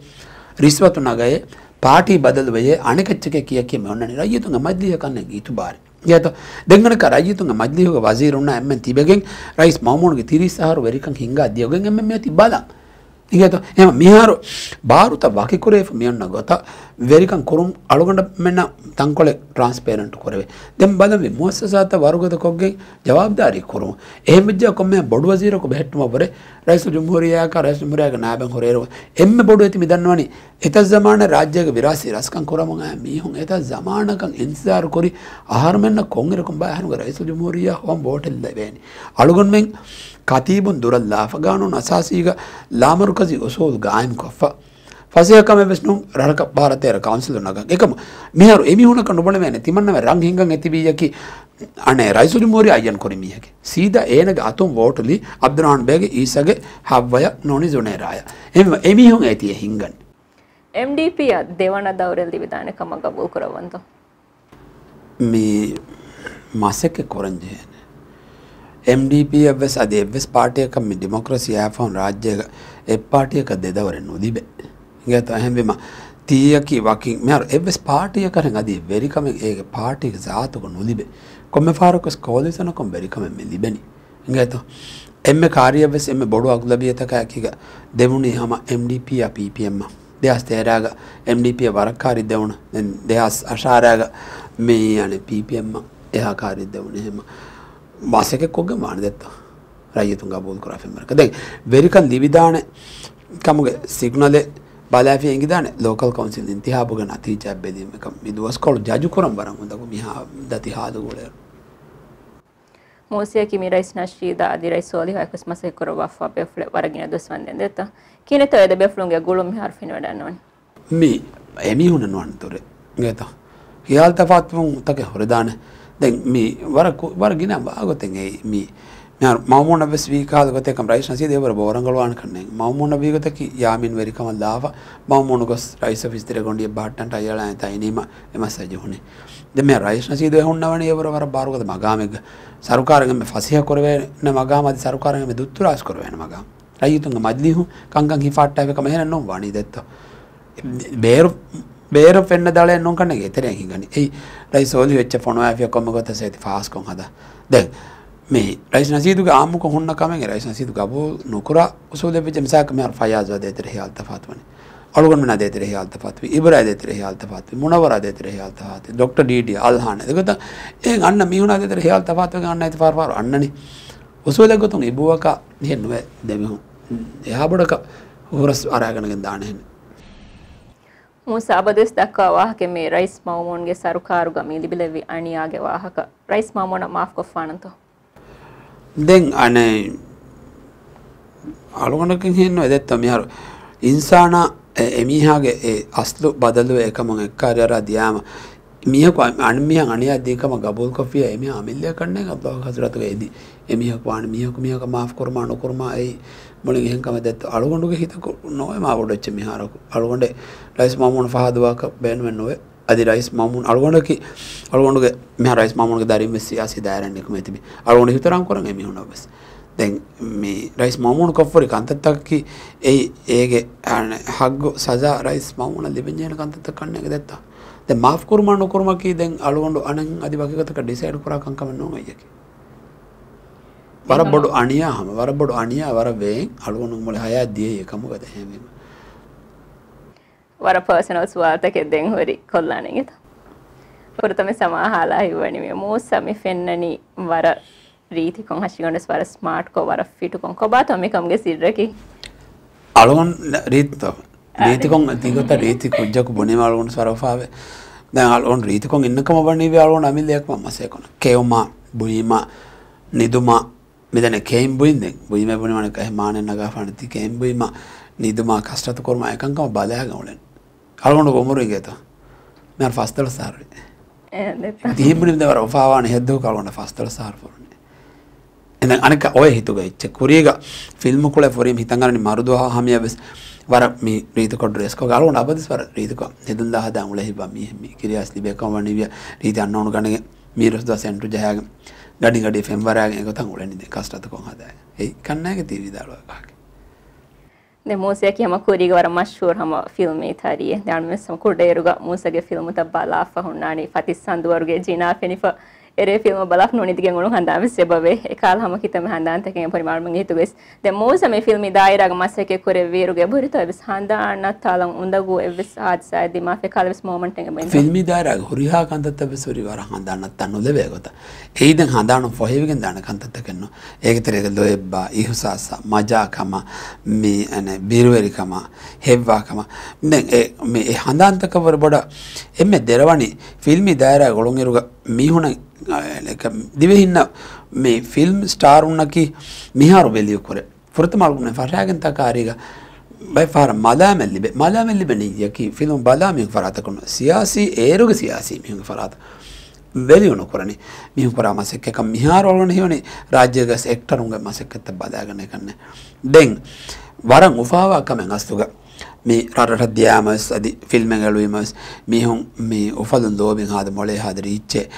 රිස්වතු නගයේ පාටි බදලවයේ අනෙකච්චක කිය කිය ඔන්නන රයුතුන් මධ්‍යිය කන්න ගීතු බාර යත දෙගනක රජතුන් මධ්‍යයක වසීරුන්න එම තිබගෙන් රයිස් මවමුණගේ තිරිසාහර වැරිකන් හිංග අධියෝගෙන් එම ඇති බලක් ದಿಗೇತ ಎಮ ಮಿಹಾರು ಭಾರತ ವಕಿಕುರೇಫ ಮಿಯನ್ನ ಗೊತ ವೆರಿಕಂ ಕುರುಂ ಅಳುಗಂಡ ಮೆನ್ನ ತಂಕೊಳೆ ಟ್ರಾನ್ಸ್ಪೇರೆಂಟ್ ಕೊರೆವೆ ದೆಂ ಬದವಿ ಮುವಸ್ಸಸಾತ ವರ್ಗದ ಕೊಗ್ಗೆ ಜವಾಬ್ದಾರಿ ಕುರುಂ ಎಹಮಜ್ಜ ಕೊಮ್ಮೆ ಬೊಡು ವಜೀರಕು ಬೆಹೆಟ್ಟುಮ ಬರೆ ರೈಸ್ ಜುಮ್ಹೂರಿಯಾಕ ರೈಸ್ ಜುಮ್ಹೂರಿಯಾಕ ನಾಬೆಂ ಹೊರೇರು ಎಮ್ಮೆ ಬೊಡು ಎತಿ ಮಿದನ್ವಾನಿ ಎತ ಜಮಾನ ರಾಜ್ಯಗ ವಿರಾಸಿ ರಸ್ಕಂ ಕುರಮಂ ಆ ಮೀಹುಂ ಎತ ಜಮಾನಕಂ ಇಂತಜಾರು ಕೊರಿ ಆಹಾರ ಮೆನ್ನ ಕೊಂಗಿರಕಂ ಬಾ ಹನುಗ ರೈಸ್ ಜುಮ್ಹೂರಿಯಾ ಹೋಂ ಬೋಟೆಲ್ ದೆವೇನಿ ಅಳುಗನ್ ಮೆಂ ಕತೀಬುನ್ ದುರಲ್ಲಾಫಗಾನುನ್ ಅಸಾಸೀಗ ಲಾಮರುಕ މަރުކަޒީ އުސޫލު ގާއިމް ކޮށްފަ ފަސިހަކަމެއް ވެސްނުން ރަރަކަ ބާރަތޭރ ކައުންސިލު ނަގަ އެކަމ މިހަރު އެމީހުނަކަ ނުބަނެވޭނެ ތިމަންނަވެ ރަން ހިންގަން އެތިބީޔަކީ ಅಣೆ ರೈಸುಲಿ ಮೋರಿ ಅಯ್ಯನ್ ಕೊರಿ ಮಿಯಗೆ ಸೀದಾ ಏನಗೆ ಅತುಂ ವೋಟುಲಿ ಅಬ್ದುರಹಮಾನ್ ಬೇಗೆ ಈಸಗೆ ಹವ್ವಯ ನೋಣಿ ಜುಣೇರಾಯ ಎಮ್ ಎಮಿಹುಂ ಐತಿಯ ಹಿಂಗನ್ ಎಮ್ ಡಿ ಪಿಯ ದೇವಣ ದೌರೆಲ್ದಿ ವಿಧಾನ ಕಮ ಕಬೂಲ್ ಕೊರವಂದು ಮೀ ಮಾಸಕ್ಕೆ ಕೊರಂಜೆ ಎಮ್ ಡಿ ಪಿ ಎವ್ಎಸ್ ಅದೇ ಎವ್ಎಸ್ ಪಾರ್ಟಿಯ ಕಮ್ಮಿ ಡೆಮೋಕ್ರಸಿ ಆಫ್ ರಾಜ್ಯ එප්පාටියක දෙදවරෙන් නොදිබේ. ගත හැබෙම තීයකි වකින් මෙ එවෙස් පාටිය කරන අදී වෙරිකම ඒ පාටික සාතුක නොදිබේ. කොම ාරක ස්කෝලිසනකොම් බැරිකම ලිබෙන. ගත එම කාරියවෙස් එම බොඩු අගලබියතක ඇකික දෙවුණේ හම MDP පපම්ම දෙහස් තේරාග MDP වරක්කාරි දෙවුණ. දෙහස් අශාරයාග මේ යන පපම්ම එහාකාරි දෙවුණ හෙම වසක කොග මාන දෙත්තා. ರೈಯತುಂಗ ಬೋಲ್ ಕುರಾ ಫಿಲ್ಮರ್ಕ ದೆ ವೆರಿಕನ್ ಲಿವಿದಾಣೆ ಕಮಗೆ ಸಿಗ್ನಲೆ ಬಾಲಾಫಿ ಎಂಗಿದಾಣೆ ಲೋಕಲ್ ಕೌನ್ಸಿಲ್ ಇಂತಿಹಾಬಗ ನತೀಜ ಬೆದೀಮ ಕಮ್ ಇದು ವಸ್ಕೊಳ ಜಾಜು ಕುರಂ ಬರಂ ಉಂದಗು ಮಿಹಾ ದತಿ ಹಾದು ಗೋಳೆ ಮೋಸಿಯ ಕಿಮಿ ರೈಸ್ ನಶೀದ ಅದಿ ರೈಸ್ ಸೋಲಿ ಹೈಕಸ್ ಮಸೆ ಕುರ ವಫಾ ಬೆಫ್ಲೆ ವರಗಿನ ದಸ್ ವಂದೆಂದೆತ ಕಿನೆ ತೋಯದ ಬೆಫ್ಲುಂಗೆ ಗುಳುಂ ಹಾರ್ಫಿನ ವಡನೋನ್ ಮಿ ಎಮಿ ಹುನನ್ ವನ್ ತೋರೆ ಗೇತ ಹಿಯಾಲ್ ತಫಾತ್ಮು ತಕೆ ಹೊರದಾನೆ ದೆನ್ ಮಿ ವರಕು ವರಗಿನ ಬಾಗೊತೆಂಗೆ ಮಿ මවමුණ බෙස් වීකාදගතයක ප්‍රයිශ්නසි දෙවර බෝරංගලවාන් කන්නේ මවමුණ බීගතකි යාමින් වෙරිකම දාව මවමුණ ගොස් රයිස විස්තර ගොඩිය බාට්ටන්ට අයලා තයිනීම එම සැජහුණේ දෙම රයිශ්නසීද හුන්නවන ඒවරවර බාරුගත මගාමෙක් සරුකාරගම ෆසිය කොරවෙන මගාමද සරුකාරගම දුත්තුරාස් කොරවෙන මගා රයිතුන් මදලිහු කංගන් හිෆාට්ටයක මෙහෙන නොම් වනී දෙත්ත බේරු බේර පෙන්න්න දල නොකන්න ගෙතරයහි ගනි ඒ රයි සෝදි වෙච්ච ොනෝ ඇය කොම ගොත සේති ාස්කොන් හද දැන් ಹದ ದೆ ಮೇ ರೈಸ್ ನಸೀದು ಆಮು ಕೊ ಹುಣ್ಣ ಕಮೆಗೆ ರೈಸ್ ನಸೀದು ಗಬೋ ನುಕುರ ಉಸೂಲೆ ಬಿಜ ಮಿಸಾಕ ಮೆ ಅರ್ ಫಯಾಜ್ ವದೆ ತೆರೆ ಹಿಯಾಲ್ ತಫಾತ್ ವನಿ අලුගොන් මන දෙතර හයාල්ත පත්වි ඉබර දෙතර හයාල්ත පත්වි මොනවර දෙතර හයාල්ත පත්වි ඩොක්ටර් ඩීඩී අල්හාන එතකොට ඒ අන්න මිහුණ දෙතර හයාල්ත පත්ව ගන්න ඇති පාර පාර අන්නනේ උසුවල ගොතුන් ඉබුවක හෙන්නුව දෙමිහු එහා බොඩක හොරස් අරාගනගෙන් දානහෙන ಮೂಸಾಬದೆಸ್ ದಕ್ಕಾ ವಾಹಕೆ ಮೇ ರೈಸ್ ಮೌಮೋನ್ಗೆ ಸರುಕಾರುಗ ಮೀಲಿಬಿಲೆವಿ ಅಣಿಯಾಗೆ ವಾಹಕ ರೈಸ್ ಮೌಮೋನ ಮಾಫ್ ಕೊಫ್ಫಾನಂತ දැන් අනේ අලුගණකින් හෙන්නව. එදත්ත මිහාර ඉන්සාන එමිහාගේ ඒ අස්ලු බදලුව එකම එක්කාරයර දියාම මියක අනමියන් අනිය අධිකම ගබුල් කොෆිය එමි අමිල්ලය කන්නේ අල්ලාහ් හසරතුගේ එදි එමිහක් වාන මියක මියක මාෆ් කරමා නොකරමා ඒ මොලින් එහෙන්කම දැත් අලුගණුගේ හිත නොවේ. මා වඩච්ච මිහාරක. අලුගණේ ලයිස් මාමුණ ෆහදුවාක බෑනුවෙන් නොවේ. අදි රයිස් මාමුණ අලුගොඩකි අලුගොඩුගේ මෙහා රයිස් මාමුණගේ දරින් සියාසි දායරන්නෙකම ඇතිබි අලුගොඩ හිතරම් කරන් එමිහුණ බස්. දැන් මේ රයිස් මමුණු කොෆ්වරි කන්තත්තක්කි එයි ඒගේ හග්ගු සජා රයිස් මමුණ ලිබෙන්ජයන කන්තත්ත කන්න එක දෙත්තා. ද මාෆ් කුරමා නොකරමකි දැන් අලුවොඩු අනන් අධි වගතක ඩිසයිඩ් කරා කංකම නොමයකි වර බොඩු අනියා හම වර බොඩු අනියා වර වේ අලුවනු මොල හයා දිය එකමුගද හැමීම. වර පර්සනල් ස්වාර්ථකෙදෙන් හොරි කොල්ලානගෙත පුරතම සමහලා හිවනිේ මූසමි ෆෙන්නනි වර රීති කොන් හශිගොඩස් වර ස්මාර්ට් කෝ වර ෆිටුකොන් කොබා තොමිකම්ගේ සිල්රකි අලුවන් රීත්තව රීතිකොන් ඇතිකොත රීති කුද්ජක බොනිවල්ගුන් සරපාාව දැල්ඔන් රීතිකොන් ඉන්නකම වනී යාලුවන් අමිල්ලයක් මසයකොන කෙවමා බුීම නිදුමා මෙදන කෙම් බුයින්දෙන් බුීම බුණමනක මානෙන් නගාපනති කෙම් බුීම නිදුමා කස්ටතු කොරම එකංකම බලයාගවලෙන් අලුවොඩ ගොමුරු ගේත මෙ ෆස්තල සාරය තිීබුණි දවර ඔපාවාන හෙද්දෝ කලුවන්ට ෆස්තල සාර්පුරන එන අනක ඔය හිතුග ඉච්ච කුරියග ෆිල්ම් කුල ොරීම හිතගරනි මරුදුහ හමියවෙස් වර මේ රීතක ඩ්‍රෙස්ක ගලුවන් අබදස් වර රීතක. හෙදුන් දහ දංගල හිබ මිහම කිරියස් ලිබේකම වනිවිය රීති අන්නවනු ගනග මීරස් ද සැන්ටු ජයග ගඩි ගඩි ෆෙම්වරයාගෙන එක තන් උලනිද කස්ටතකො හද ඒ කන්නෑග තීවිදාලුවකාගේ Moseque é uma coriga era mashur hama filme itaria. Daí mesmo kurderuga Moseque filme tá balafa hunani fatissandu aruge jina fenifa එරේ ෆිල්ම බලක් නොනිතිගෙන් ගුණු හඳාම සෙබවේ. ඒකාල හම කිතම හඳාන්තකෙන් පරිමාණම හිතුගෙස් ද මෝස මේ ෆිල්ම් දායිරග මස්සකේ කොරේ වීරුගේ බුරිත එවිස් හඳාන්නත් තාලම් උඳගු එවිස් ආත්සයි දිමා ෆේ කාලවිස් මොමන්ට් එක බෙන් ෆිල්ම් දායිරග හුරිහා කන්තත් එවිසුරි වර හඳාන්නත් තන්නු ලෙවේ ගොත ඒදෙන් හඳාන ෆොහෙවිගෙන් දාන කන්තත් කන්න ඒකතරේක ලොෙබ්බා ඉහුසාස මජාකම මේ අන බිරුවරිකම හෙව්වාකම. දැන් මේ හඳාන්තකවර බොඩ එම්මෙ දෙරවනි ෆිල්මි දායිරග ගොළුන් එරුග මීහුණ දිවහින්න මේ ෆිල්ම් ස්ටාරුන්නකි මිහාරු බෙලියකොර ފުރަތަމަޅުނ ފަށައިގެންތަކާރީގ ބައިފަހަރ މަލާމެއްލިބެ މަލާމެއްލިބެނީޔަކީ ފިލުން ބަލާމިހު ފަރާތަކުން ސިޔާސީ އޭރުގެ ސިޔާސީ މިހުންގެ ފަރާތަ ވެލިޔުނު ކުރަނީ މިހުން ކުރާ މަސެއްކަކަށް މިހާރުވަން ހިވަނީ ރާއްޖޭގަސް އެކްޓަރުންގެ މަސެއްކަތައް ބަލައިގަނެ ކަންނެ ދެން ވަރަށް އުފާވާ ކަމެއް އަސްތުގަ මේ රටට දයාමස් අධි ෆිල්මැඟලුවීමස් මිහුන් මේ උපදුන් දෝබින් හද මොලේ හදර ච්චේ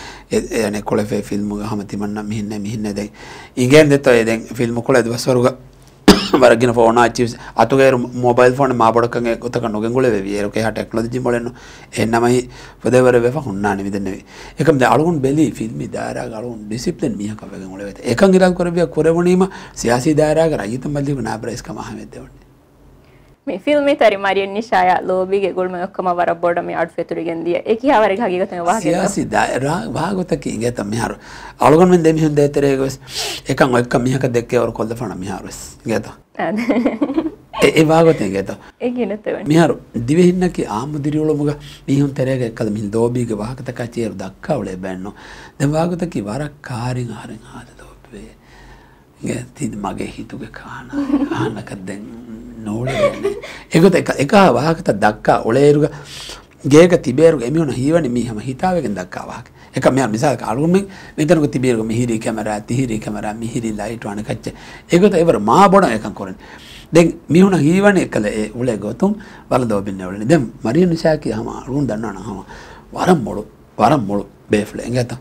එන කොලෙේ ෆිල්ම් හමතිමන්න මිහින්න මිහින්න දැන් ඉගෙන් දෙතව දැන් ෆිල්ම් කොල දවස්වරුග වරගෙන ෆෝන චි අතුගේ මොබයිල් ෆෝන මාබොඩක ගොතක නොගගුල වේරක හට ක්ලොජි මොලන එන්නමයි පොදවර වෙ හුන්නා විදනවේ එකම අලුන් බෙලි ෆිල්මි දාරා ගලුන් ඩිසිප්ලන් මියක ගොල වෙත එක ගිරල් කරවය කොරවනීම සයාසි දාරාග රජත මල්ලිම නාබරයිස්ක මහමදවට මේ ෆිල්ම් එක තරි මරියන් නිෂාය ලෝබිගේ ගොල්ම ඔක්කොම වර බොඩ මේ අඩ් ෆෙතුරිගෙන් දිය ඒකි හවරේ හගීගතන වාගේ සියාසි දා වාගතකි ඉගත මිහාර. අලගොන් මෙන් දෙමි හුන් දෙතරේ ගොස්. එකන් ඔක්ක මිහක දෙක්කේ වර කොල්ද ෆණ මිහාරස් ගත ඒ වාගතේ ගත ඒ ගිනත මිහාර දිවෙහින්නකි ආමුදිරියොල මුග මිහුන් තරේගේ එක්කද මින් දෝබිගේ වාගතක චේර දක්කා උලේ බෑන්නෝ. දැන් වාගතකි වරක් කාරින් හරින් ආද දෝබ්වේ ගතිද මගේ හිතුගේ කාන ආනක දැන් නෝලන්නේ ඒකත එක එක වාහකත දක්කා ඔලේරුග ගේක තිබේරු එමිුණ හීවන මිහම හිතාවගෙන් දක්කාවාක් එක මෙ මිසාක අලුමෙන් මෙතනක තිබේරු මිහිරි කැමරා තිහිරි කැමරා මිහිරි ලයිට් වන කච්ච. ඒකත එවර මා බොඩ එකන් කොරන. දැන් මිහුණ හීවන කළ ඒ උලේ ගොතුම් වල දෝබින්න වලනේ දැන් මරිය නිසාකි හම අලුන් දන්නවන හම වරම් මොළු වරම් මොළු බේෆ්ල එංගත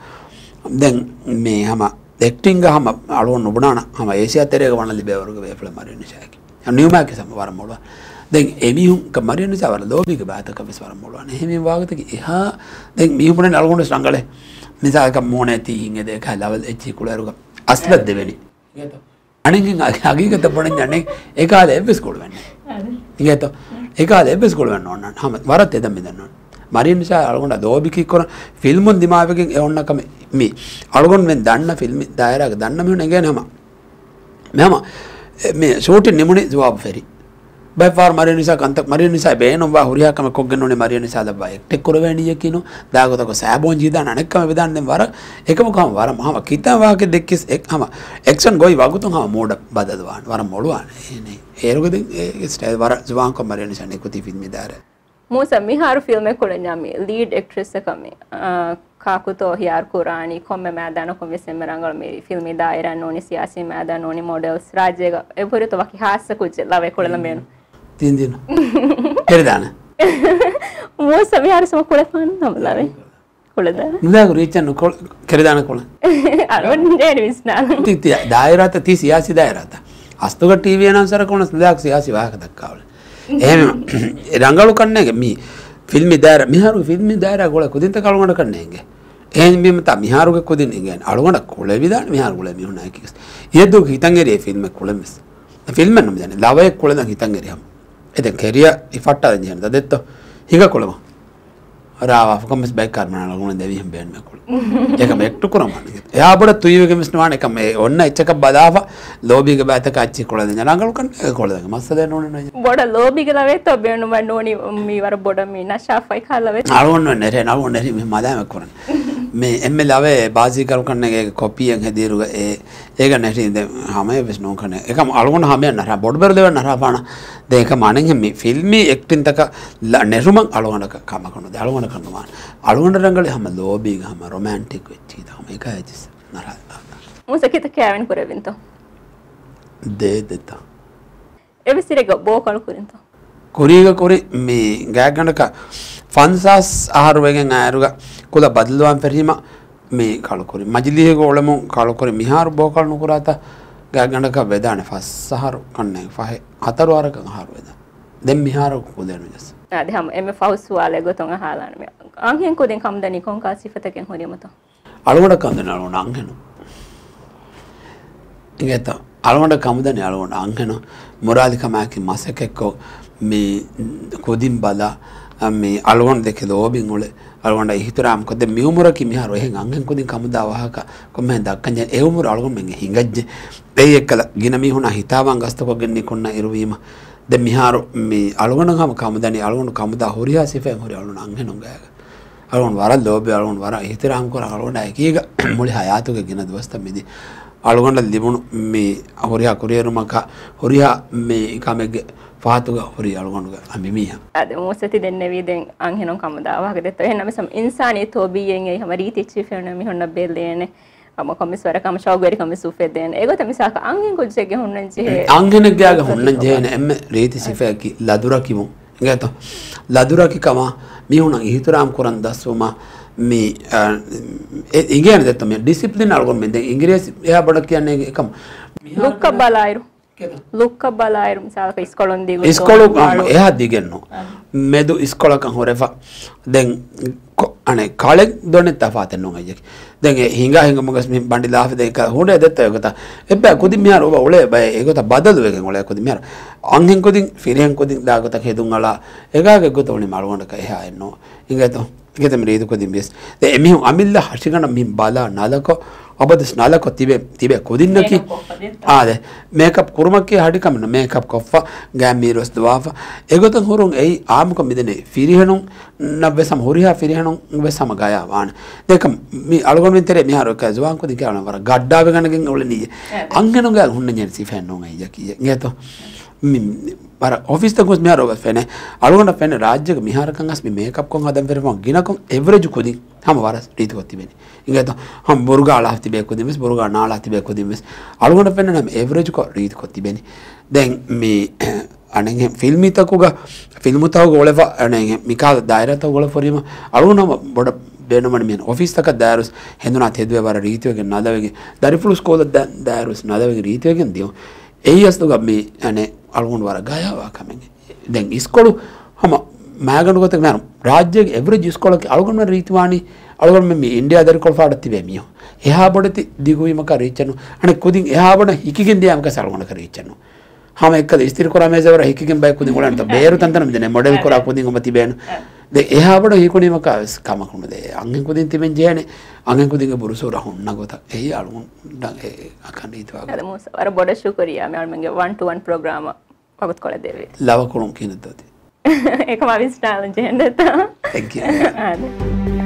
දැන් මේ හම එක්ටිංග හම අලුවන් නුබනාන හම ඒසියා තෙරේක වන ලිබේවරුග බේෆ්ල මරිය නිසාකි නියමක සම වරම් මොළුව දැන් එමිහුන් මරිය නිසා වර ලෝබික බාතක වෙස් වරම් මොළුව එහෙම වාගතක එහා දැන් මිහුපුනේ නල්ගොන්න සංගලේ නිසා එක මොනේ තීහින් දෙක ලවල් එච්චි කුලරුග අස්ලත් දෙවෙනි. අනිකින් අගීගත පොණ යන්නේ ඒ කාලේ එෆ්ස් කුල වෙන්නේ. ඉගේත. ඒකාල එබෙස් ගොලවන්න ඕන්න හම වරත් එද මිදන්න මරිය නිසා අලගොඩ දෝබිකි කොන ෆිල්මුන් දිමාවකින් එවන්නකම මේ අලගොන් මෙ දන්න ෆිල්ම් දායරක දන්න මිහුණ ගැන හම. මෙම මේ ෂූටින් නිමුණේ ජවාබ්ෆෙරි බයිපාර් මරිය නිසා කන්තක් මරිය නිසා බේනවා හුරියාකම කොග්ගෙන ඕනේ මරිය නිසා දබ්බා එක්ටෙක් කරවැණිය කියනෝ දාගතක සෑබෝන් ජීදාන අනෙක්කම විදාන්නෙන් වර එකම කම වර මහම කිතා වාගේ දෙක්කස් එක්ම එක්ෂන් ගොයි වගුතුන් හා මෝඩ බදදවාන වර මොළුවාන. එනේ. ඒරුගද ස්ටයිල් වර ජවාන්ක මරිය නිසා නිකුති ෆිල්ම් දාර මෝසම් මිහාරු ෆිල්ම් එක කොළඥාමි ලීඩ් එක්ට්‍රස් එකම kakuto hiyar kurani komme madano komme semmerangal me film daira noni siyasi madano noni models rajyega e pore to waki hassa kujje lave kolala menu mm. tin din heridana mo samihar sama kolafan nam lave. Kolada nidagu reachan kol keridana kolan alon deni visna ti daira ta ti siyasi daira ta astuga tv announcer konas nidagu siyasi wahaka dakkawala එහෙම රංගලු කන්නේ මේ ෆිල්මි දාර මිහාරු ෆිල්මි දාර ගොල කුදින්ත කළුගොඩ කන්නේගේ එහෙන් බිම තා මිහාරුග කුදින් ඉගෙන අළුගොඩ කොළ විදාන මිහාරු ගොල මිහුණා කිස් යෙදු හිතංගෙරේ ෆිල්ම කොළමිස් ෆිල්ම නම් දන්නේ ලවය කොළද හිතංගෙරියම් එතෙන් කෙරිය ඉෆට්ටා දන්නේ දදෙත්ත හිග කොළම රාවකමස් බැක් කරමන ලගුණ දෙවියම් බේන්මකුල් ඒක මෙක්ටු කරමන්න එයාබට තුයවක මිස්නවාන එක මේ ඔන්න එච්චක බදාව ලෝබික බෑතක අච්චි කොළද ජනගලුකන් කොළද මස්සද නොන බොඩ ලෝබිග ලවේ තොබේනුම නෝනි මීවර බොඩ මේ නශාෆයි කාලවේ අරුවන්න නැරේ. නරුව නැරි මදාම කරන මේ එම්මලාවේ බාසිකල් කන්නගේ කොපියෙන් හැදීරුග ඒ ඒක නැටින්ද හමය විස්නෝ කන එක. අලුගුණ හමය නර බොඩ්බර දෙව නරපාන දෙක මනෙන් මේ ෆිල්මි එක්ටින්තක නැරුමන් අලුවනක කමකනු. දලුවන කරනවා අලුවන රංගල හම ලෝබී හම රොමෑන්ටික් වෙච්චි හම එක ඇතිස නර මුසකිත කෑවෙන් කරවින්තෝ. දේ දෙතා. එවිසිරෙක බෝ කල් කුරින්තෝ කුරීග කොරි මේ ගෑගණක ಫನ್ಸಾಸ್ ಆಹಾರುವೆಗೆ ಆಯರುಗ ಕುಲ ಬದಲುವಾನ್ ಫೆರೀಮ ಮೇ ಕಾಳುಕೊರಿ ಮಜಿಲಿಗೆ ಒಳಮು ಕಾಳುಕೊರಿ ಮಿಹಾರು ಬೋಕಾಳು ಕುರಾತ ಗಂಡಕ ವೆದಾಣೆ ಫಸ್ಸಹಾರು ಕಣ್ಣೆ ಫಹೆ ಹತರು ವಾರಕ ಆಹಾರು ವೆದ ದೆಂ ಮಿಹಾರು ಕುದೇನು ಜಸ್ ಅದೇ ಹಮ್ ಎಮ್ಮೆ ಫೌಸ್ ವಾಲೆ ಗೊತ್ತೊಂಗ ಹಾಲಾನ ಮೆ ಅಂಹೆನ್ ಕುದೆಂ ಕಮ್ದನಿ ಕೊಂಕಾ ಸಿಫತಕೆ ಹೊರಿ ಮತ ಅಳವಡ ಕಂದನ ಅಳವಣ ಅಂಹೆನು ಇಂಗೆತ ಅಳವಡ ಕಮ್ದನಿ ಅಳವಣ ಅಂಹೆನು ಮುರಾದಿ ಕಮಾಕಿ ಮಸಕೆಕ್ಕೋ ಮೇ ಕುದಿಂ ಬಲ මේ අලුවන් දෙක දෝබින් උල. අලුවන්ට හිතුරා මොකද මියුමුරකි මිහාරෝ එහෙන් අංගෙන් කුදින් කමුදා වහක. කොම්මෙන් දක්කන් එවුමුර අලුවන් මෙන් හිඟජ්ජ. දෙය එක්කල ගින මිහුණා හිතාවන් ගස්තකොගෙන් නිකොන්න ඉරුවීම. ද මිහාරු මේ අලුවන ගම කමුදනි අලුවන් කමුදා හොරියා සිෆෙන් හොරි අලුවන් අංගෙන් උංගයක අලුවන් වර දෝබේ අලුවන් වර. හිතරාම් කර අලුවන් එකීග මුලි හයාතුක ගින දවස්ත මිදී. අලුගොන්ට ලිබුණු මේ හොරියා කුරියරුමක හොරියා මේ එකමෙක්ගේ පාතුක හොරි අලුගොඩුග අමිමිය. අද මුසති දෙන්න වීදෙන් අංහෙනම් කමදාවාක දෙත එන්නම සම ඉන්සානී තෝබියෙන් ඒ හම රීතිච්චි ෆෙන මිහොන්න බෙල්ලේනේ. අම කොමිස්වර කම ශෞගරි කමිසු ෆෙදෙන් ඒගොත මිසාක අංගෙන් කුජ්ජෙගේ හොන්නන් ජේ අංගෙනගයාග හොන්න ජයන එම රීති සිෆයකි ලදුරකිමු. ගත ලදුරකි කමා මිහුණ ඉහිතුරාම් කොරන් දස්වම මේ ඉගෙන දෙතම ඩිසිපලින් අල්ගොන් මෙද ඉංග්‍රේසි එයා බඩ කියන්නේ එකම ලුක්ක බලායිරු ලුක්ක බලායිරු මිසාක ඉස්කොලොන් දී ඉස්කොලු එයා දිගෙන්නු මෙදු ඉස්කොලකන් හොරෙෆා දැන් අනේ කාලෙක් දොනෙත් තෆාතෙන් නොන් අයියක දැන් හිඟා හිඟ මොගස් මේ බණ්ඩි ලාෆ දෙක හොඩේ දෙත්ත යකත එබ්බා කුදි මියාර ඔබ ඔලේ බය ඒකත බදලු වෙකන් ඔලේ කුදි මියාර අංහෙන් කුදි ෆිරෙන් කුදි දාගත හෙදුන් අලා එගාගේ ගොත ඔලි මල්වණක එහා එන්නෝ ඉංගතෝ ගෙත ේදක දිබෙස් එමිහු අමිල්ල හශිකන මින් බලා නලක ඔබද ස්නාලකො තිබේ තිබේ කොදින්නකි ආද මේකප් කුරුමක්කේ හඩිකමන මේකප් කොෆ්වා ගෑම්මීරොස් දවාාව එගොත හුරුන් ඒ ආමක මිදනේ ෆිරිහනුම් නබෙසම හුරිහා ෆිරිහනුම් වෙ සම ගයාවාන දෙක අලගොන් තෙර මහරක ජවාන්කො දිකවනවර ගඩ්ඩාව ගනගෙන් ඔලනීය අංගනුග හුන්න ජැසි ෆැන්නුම් ඒ ජකිය ගේතෝ ಒಳ್ಳೆ ನೀ ಅಂಗನು ಗ ಹುಣ್ಣ ಜೆನ್ ಸಿಫೆ ನೋ ಐ ಜಕಿ ಗೆತೋ බර ඔෆිස් ගොස් මෙහර ඔබ ෆෙන අලුගොඩ ෆෙන රාජ්‍යක මිහාරකන් අස් මේ මේකප් කොන් හදන් ෆෙරම ගිනකොන් එවරේජ් කොදි හම වරස් රීති කොත්ති බෙනි ඉගත හම් බුරුගා අලා හති බේ කොදි මෙස් බුරුගා නාලා හති බේ කොදි මෙස් අලුගොඩ ෆෙන නම් එවරේජ් කො රීති කොත්ති බෙනි දැන් මේ අනෙ ෆිල්ම් ඉතකුග ෆිල්ම් තව ගොලව අනෙ මිකා දායරත ගොල ෆොරීම අලුනම බොඩ ಬೇನಮಣ ಮೀನು ಆಫೀಸ್ ತಕ ದಾರುಸ್ ಹೆಂದುನಾ ತೆದುವೆ ಬರ ರೀತಿಯಾಗಿ ನದವೆಗೆ ದರಿಫುಳು ಸ್ಕೋಲ ದಾರುಸ್ ನದವೆಗೆ ರೀತಿಯಾಗಿ ಅಂದಿಯೋ ඒස්තුගබ්බි අනේ අලුවන් වර ගයාවා කමෙන්. දැන් ඉස්කොළු හම මෑගනුගත න රාජ්‍ය එවර ජිස්කොලක අලුගම රීතිවානි අලුගම මේ ඉන්ඩියා දරකොල් පාඩ තිබේමියෝ එහා බොඩති දිගුවීම කරීච්චනු අනේ කුදින් එහා බොඩ හිකිගෙන් දියාමක සලවන කරීච්චනු හම එක්ක ස්තිර කරමේ වර හිකිගෙන් බයි කුදින් ගලන්ට බේරු තන්තන මිදනේ. මොඩල් කරා කුදින් ඔබ තිබේන. でエハブロヒコニマカスカマコムでアンゲンコディンティメンジェネアンゲンコディングブルソラホンナゴタエイアルモンダエアカンディトワガダモサアラボダシュコリアメアルメンゲワントワンプログラマパゴトコレデビラワコロンキンダテエコマビスタールジェンデタ Thank you.